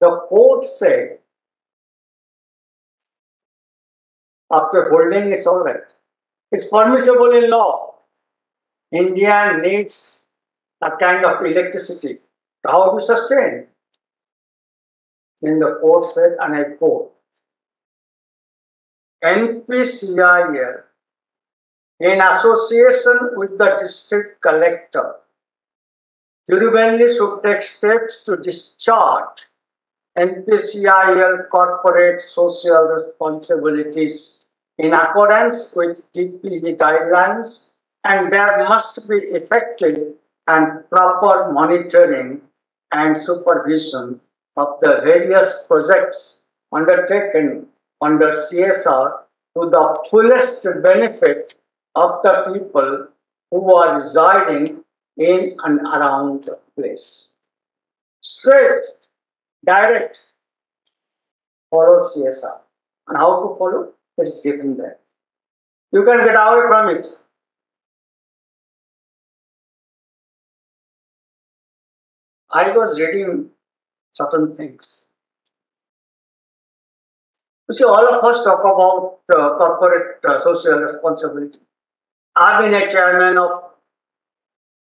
The court said, after holding it's all right. It's permissible in law. India needs a kind of electricity. How to sustain? Then the court said, and I quote, NPCIL, in association with the district collector, Tirunelveli should take steps to discharge NPCIL corporate social responsibilities in accordance with DPE guidelines and there must be effective and proper monitoring and supervision of the various projects undertaken under CSR to the fullest benefit of the people who are residing in and around the place. Straight, direct, follow CSR. And how to follow? It's given there. You can get away from it. I was reading certain things. You see, all of us talk about uh, corporate uh, social responsibility. I've been a chairman of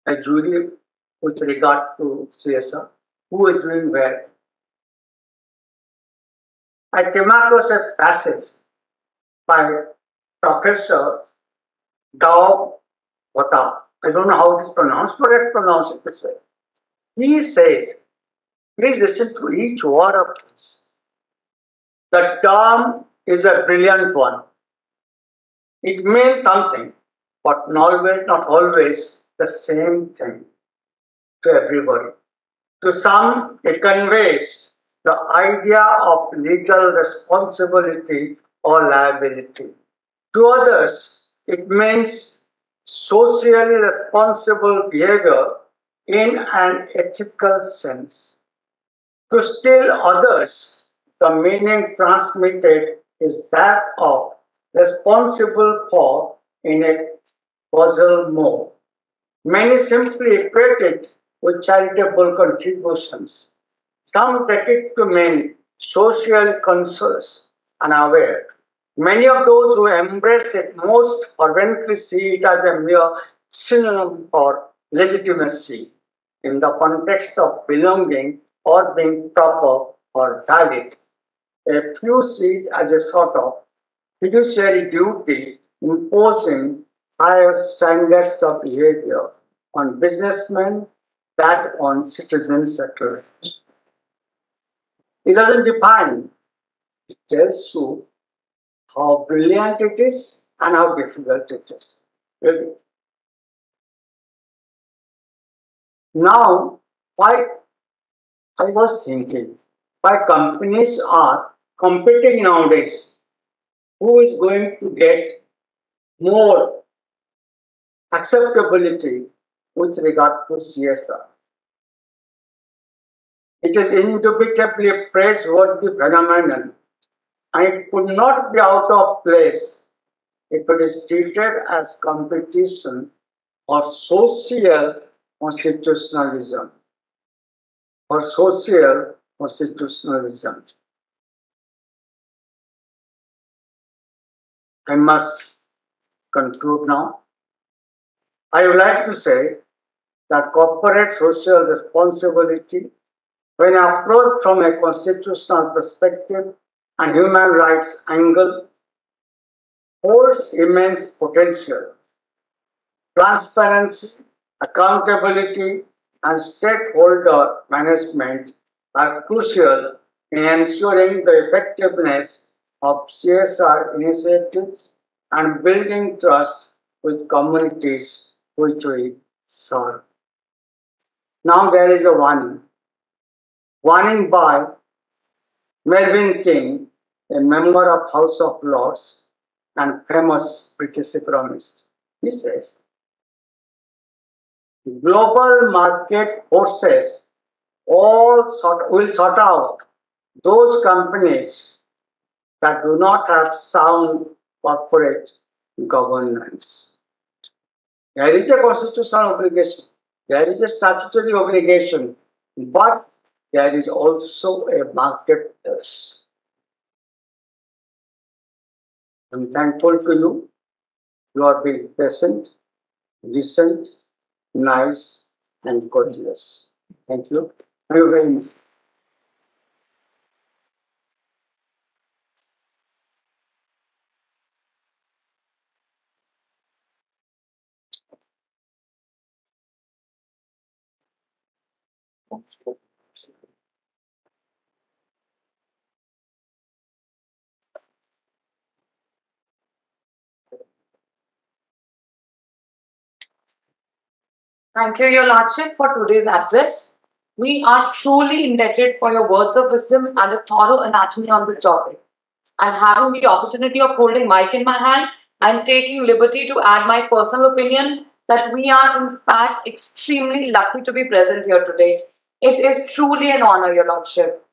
a jury with regard to CSR. Who is doing well? I came across a passage by Professor Dow Votaw. I don't know how it is pronounced, but let's pronounce it this way. He says, please listen to each word of this. The term is a brilliant one. It means something, but not always, the same thing to everybody. To some, it conveys the idea of legal responsibility or liability. To others, it means socially responsible behavior in an ethical sense. To still others, the meaning transmitted is that of responsible for in a more. Many simply equate it with charitable contributions. Some take it to mean social concerns, unaware. Many of those who embrace it most fervently see it as a mere synonym for legitimacy in the context of belonging or being proper or valid. A few see it as a sort of fiduciary duty imposing higher standards of behavior on businessmen that on citizens at large. It doesn't define, it tells you how brilliant it is and how difficult it is. Really. Now, why I was thinking, why companies are competing nowadays, who is going to get more acceptability with regard to CSR? It is indubitably a praiseworthy phenomenon and it could not be out of place if it is treated as competition or social constitutionalism or social constitutionalism. I must conclude now. I would like to say that corporate social responsibility, when approached from a constitutional perspective and human rights angle, holds immense potential. Transparency, accountability, and stakeholder management are crucial in ensuring the effectiveness of CSR initiatives and building trust with communities which we serve. Now there is a warning. Warning by Mervyn King, a member of House of Lords and famous British economist. He says, global market forces all sort, will sort out those companies that do not have sound corporate governance. There is a constitutional obligation, there is a statutory obligation, but there is also a marketplace. I'm thankful to you. You are being patient, decent, nice, and courteous. Thank you. Thank you very much. Thank you, Your Lordship, for today's address. We are truly indebted for your words of wisdom and a thorough anatomy on this topic. And having the opportunity of holding mic in my hand, I'm taking liberty to add my personal opinion that we are in fact extremely lucky to be present here today. It is truly an honor, Your Lordship.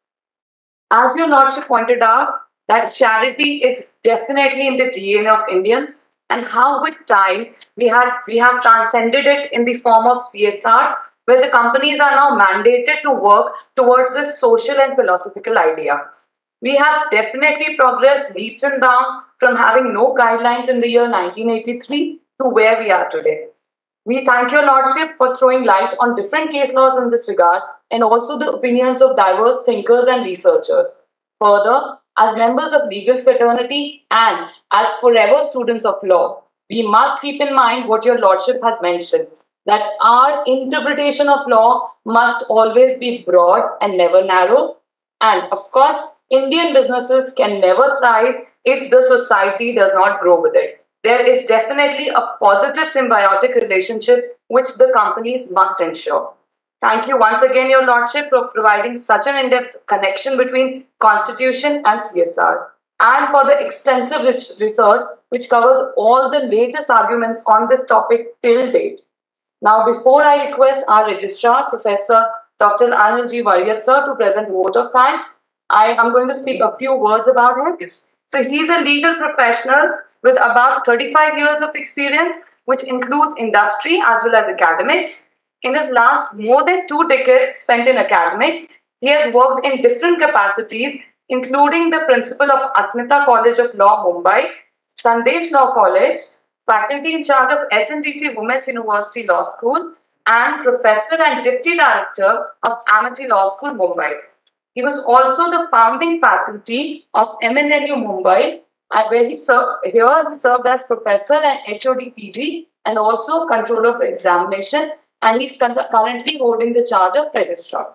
As Your Lordship pointed out, that charity is definitely in the DNA of Indians and how with time we have we have transcended it in the form of CSR, where the companies are now mandated to work towards this social and philosophical idea. We have definitely progressed leaps and bounds from having no guidelines in the year 1983 to where we are today. We thank your Lordship for throwing light on different case laws in this regard and also the opinions of diverse thinkers and researchers. Further, as members of legal fraternity and as forever students of law, we must keep in mind what your Lordship has mentioned that our interpretation of law must always be broad and never narrow. And of course, Indian businesses can never thrive if the society does not grow with it. There is definitely a positive symbiotic relationship which the companies must ensure. Thank you once again, Your Lordship, for providing such an in-depth connection between Constitution and CSR, and for the extensive research which covers all the latest arguments on this topic till date. Now, before I request our registrar, Professor Dr. Anil G. Variath, sir, to present vote of thanks. I am going to speak a few words about him. Yes. So he's a legal professional with about 35 years of experience, which includes industry as well as academics. In his last more than two decades spent in academics, he has worked in different capacities, including the principal of Asmita College of Law, Mumbai, Sandesh Law College, faculty in charge of SNDT Women's University Law School, and professor and deputy director of Amity Law School, Mumbai. He was also the founding faculty of MNLU Mumbai, and where he served here he served as professor and HOD PG and also controller of examination, and he's currently holding the charge of registrar.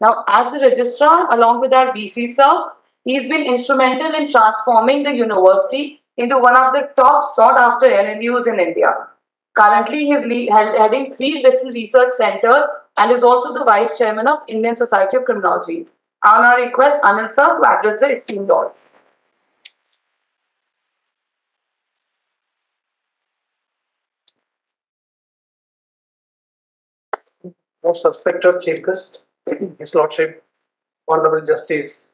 Now, as the registrar, along with our VC sir, he's been instrumental in transforming the university into one of the top sought after NLUs in India. Currently, he is heading three different research centers and is also the vice chairman of Indian Society of Criminology. On our request, Anil sir to address the esteemed audience. Most respected chief guest, His Lordship, Honorable Justice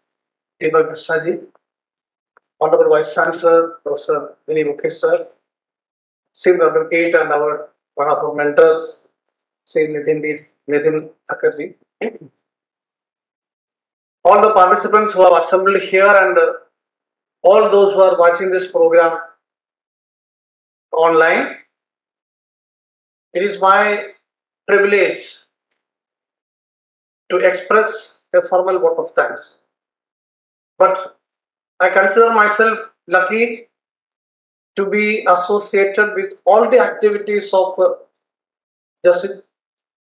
Dipak Krishnaji, Honorable Vice Chancellor, Professor Vinny Mukesh sir, Senior Advocate and our one of our mentors, Sri Nitin, D- Nitin Thakkarji. All the participants who have assembled here and uh, all those who are watching this program online, it is my privilege to express a formal vote of thanks. But I consider myself lucky to be associated with all the activities of uh, Justice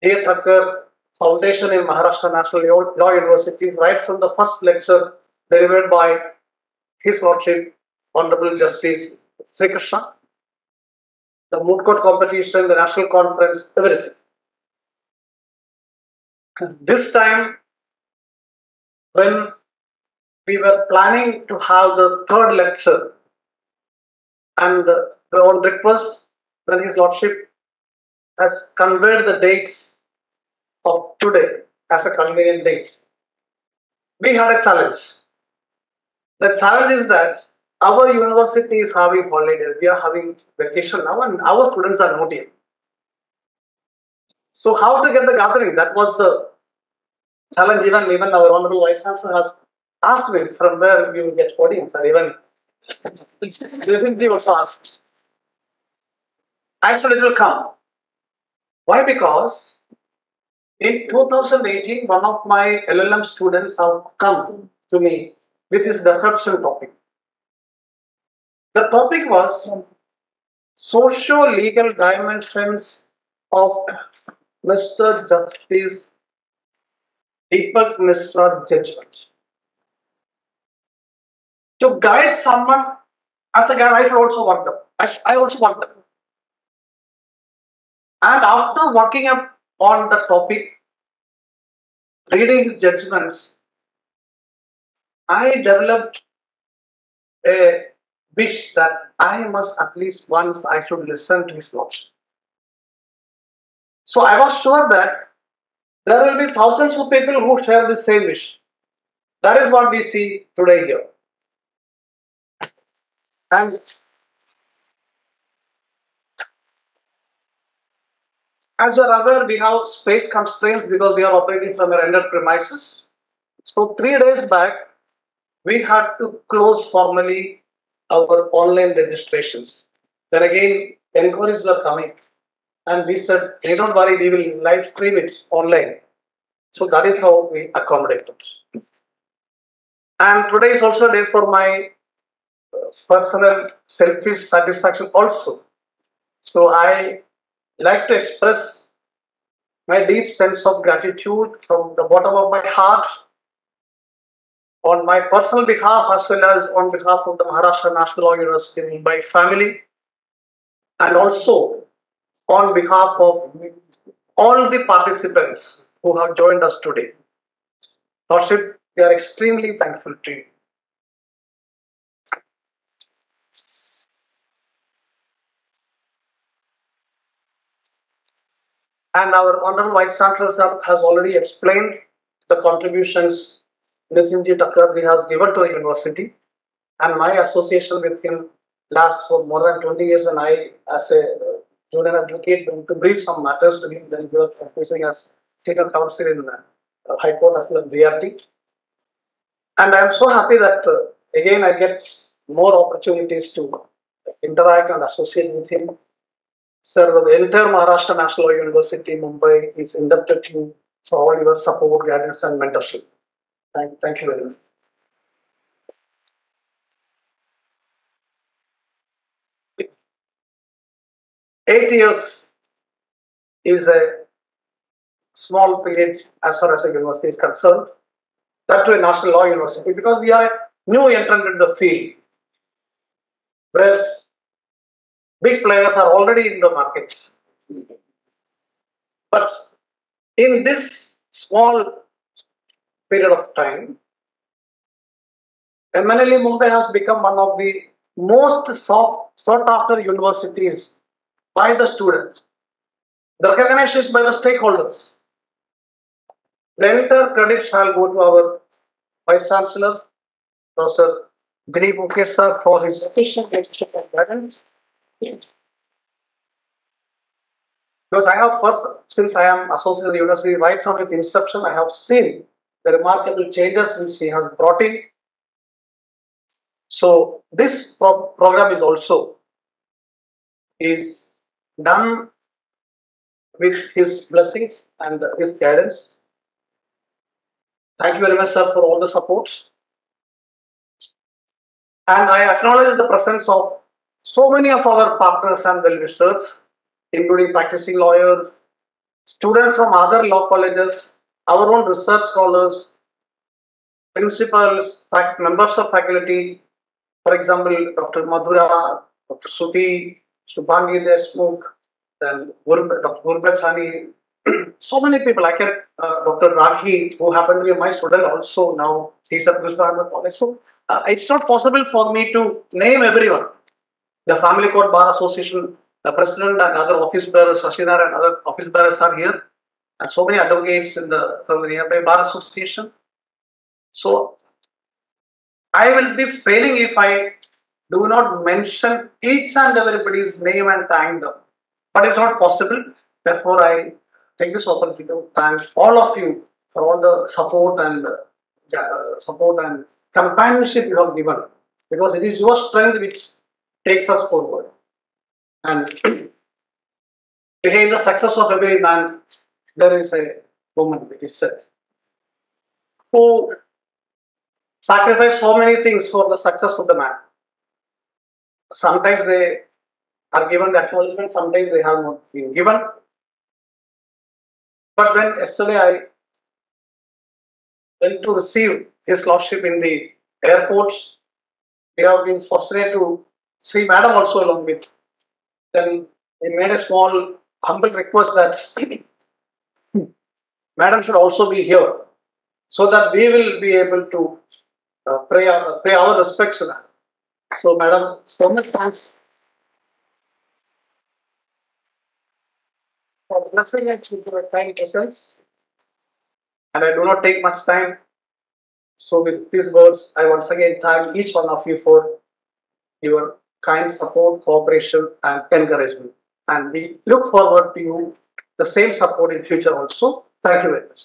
A. Thakker Foundation in Maharashtra National Law Universities, right from the first lecture delivered by His Lordship Honorable Justice Sri Krishna, the moot court competition, the national conference, everything. This time, when we were planning to have the third lecture, and on request, when His Lordship has conveyed the date of today as a convenient date, we had a challenge. The challenge is that our university is having holiday, we are having vacation now, and our students are not here. So, how to get the gathering? That was the challenge. Even even our honorable vice chancellor has asked me from where we will get audience, and even Nitinji also asked. I said it will come. Why? Because in 2018, one of my LLM students have come to me with his disruption topic. The topic was socio-legal dimensions of Mr. Justice Dipak Misra judgment. To guide someone, as a guide, I should also want them. I, I also want them. And after working up on the topic, reading his judgments, I developed a wish that I must at least once I should listen to his lordship. So I was sure that there will be thousands of people who share the same wish. That is what we see today here. And as are aware, we have space constraints because we are operating from a rendered premises. So three days back, we had to close formally our online registrations. Then again, enquiries were coming, and we said, "Hey, don't worry, we will live stream it online." So that is how we accommodated. And today is also a day for my uh, personal selfish satisfaction also. So I like to express my deep sense of gratitude from the bottom of my heart on my personal behalf as well as on behalf of the Maharashtra National Law University Mumbai family and also on behalf of all the participants who have joined us today. Lordship, we are extremely thankful to you. And our Honorable Vice Chancellor sir has already explained the contributions Nitinji Thakker has given to the university. And my association with him lasts for more than 20 years and I, as a junior advocate, to brief some matters to him when he was practicing as senior counsel in uh, High Court as well as DRT. And I'm so happy that uh, again I get more opportunities to interact and associate with him. Sir, the entire Maharashtra National Law University, Mumbai is indebted to you for all your support, guidance, and mentorship. Thank, thank you very much. Eight years is a small period as far as a university is concerned. That to a national law university because we are a new entrant in the field where big players are already in the market. But in this small period of time, MNLU Mumbai has become one of the most sought after universities by the students. The recognition is by the stakeholders. The entire credit shall go to our Vice Chancellor, Professor Dilip Ukey for his efficient leadership and guidance. Because I have first, since I am associated with the university right from its inception, I have seen the remarkable changes which he has brought in. So this pro- program is also is done with his blessings and his guidance. Thank you very much, sir, for all the support. And I acknowledge the presence of so many of our partners and well-wishers, including practicing lawyers, students from other law colleges, our own research scholars, principals, members of faculty, for example, Dr. Madhura, Dr. Suti, Subhangi Deshmukh, then Dr. Gurbet Sani, <clears throat> so many people. I can, uh, Dr. Rahi, who happened to be my student also now, he's at Krishna College. So uh, it's not possible for me to name everyone. The Family Court Bar Association, the president and other office bearers, Sasinar and other office bearers are here, and so many advocates in the from the nearby Bar Association. So I will be failing if I do not mention each and everybody's name and thank them. But it's not possible. Therefore, I take this opportunity to thank all of you for all the support and uh, uh, support and companionship you have given, because it is your strength which takes us forward. And <clears throat> behind the success of every man, there is a woman, it is said, who sacrificed so many things for the success of the man. Sometimes they are given the acknowledgement, sometimes they have not been given. But when yesterday I went to receive his lordship in the airport, we have been fortunate to see madam also along with. Then we made a small humble request that <clears throat> madam should also be here so that we will be able to uh, pray, our, pay our respects to her. So, madam, so much thanks for blessing us with your kind presence. And I do not take much time. So, with these words, I once again thank each one of you for your kind support, cooperation, and encouragement. And we look forward to you the same support in future also. Thank you very much.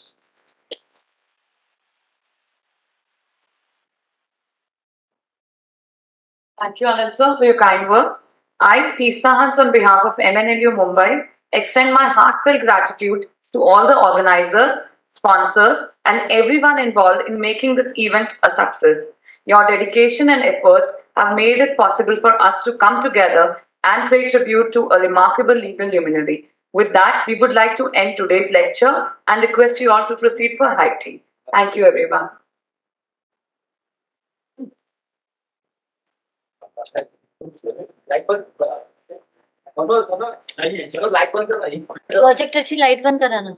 Thank you, Anand sir, for your kind words. I, Teesta Hans, on behalf of MNLU Mumbai, extend my heartfelt gratitude to all the organizers, sponsors, and everyone involved in making this event a success. Your dedication and efforts have made it possible for us to come together and pay tribute to a remarkable legal luminary. With that, we would like to end today's lecture and request you all to proceed for high tea. Thank you, everyone. प्रोजेक्टरची light बंद करा ना.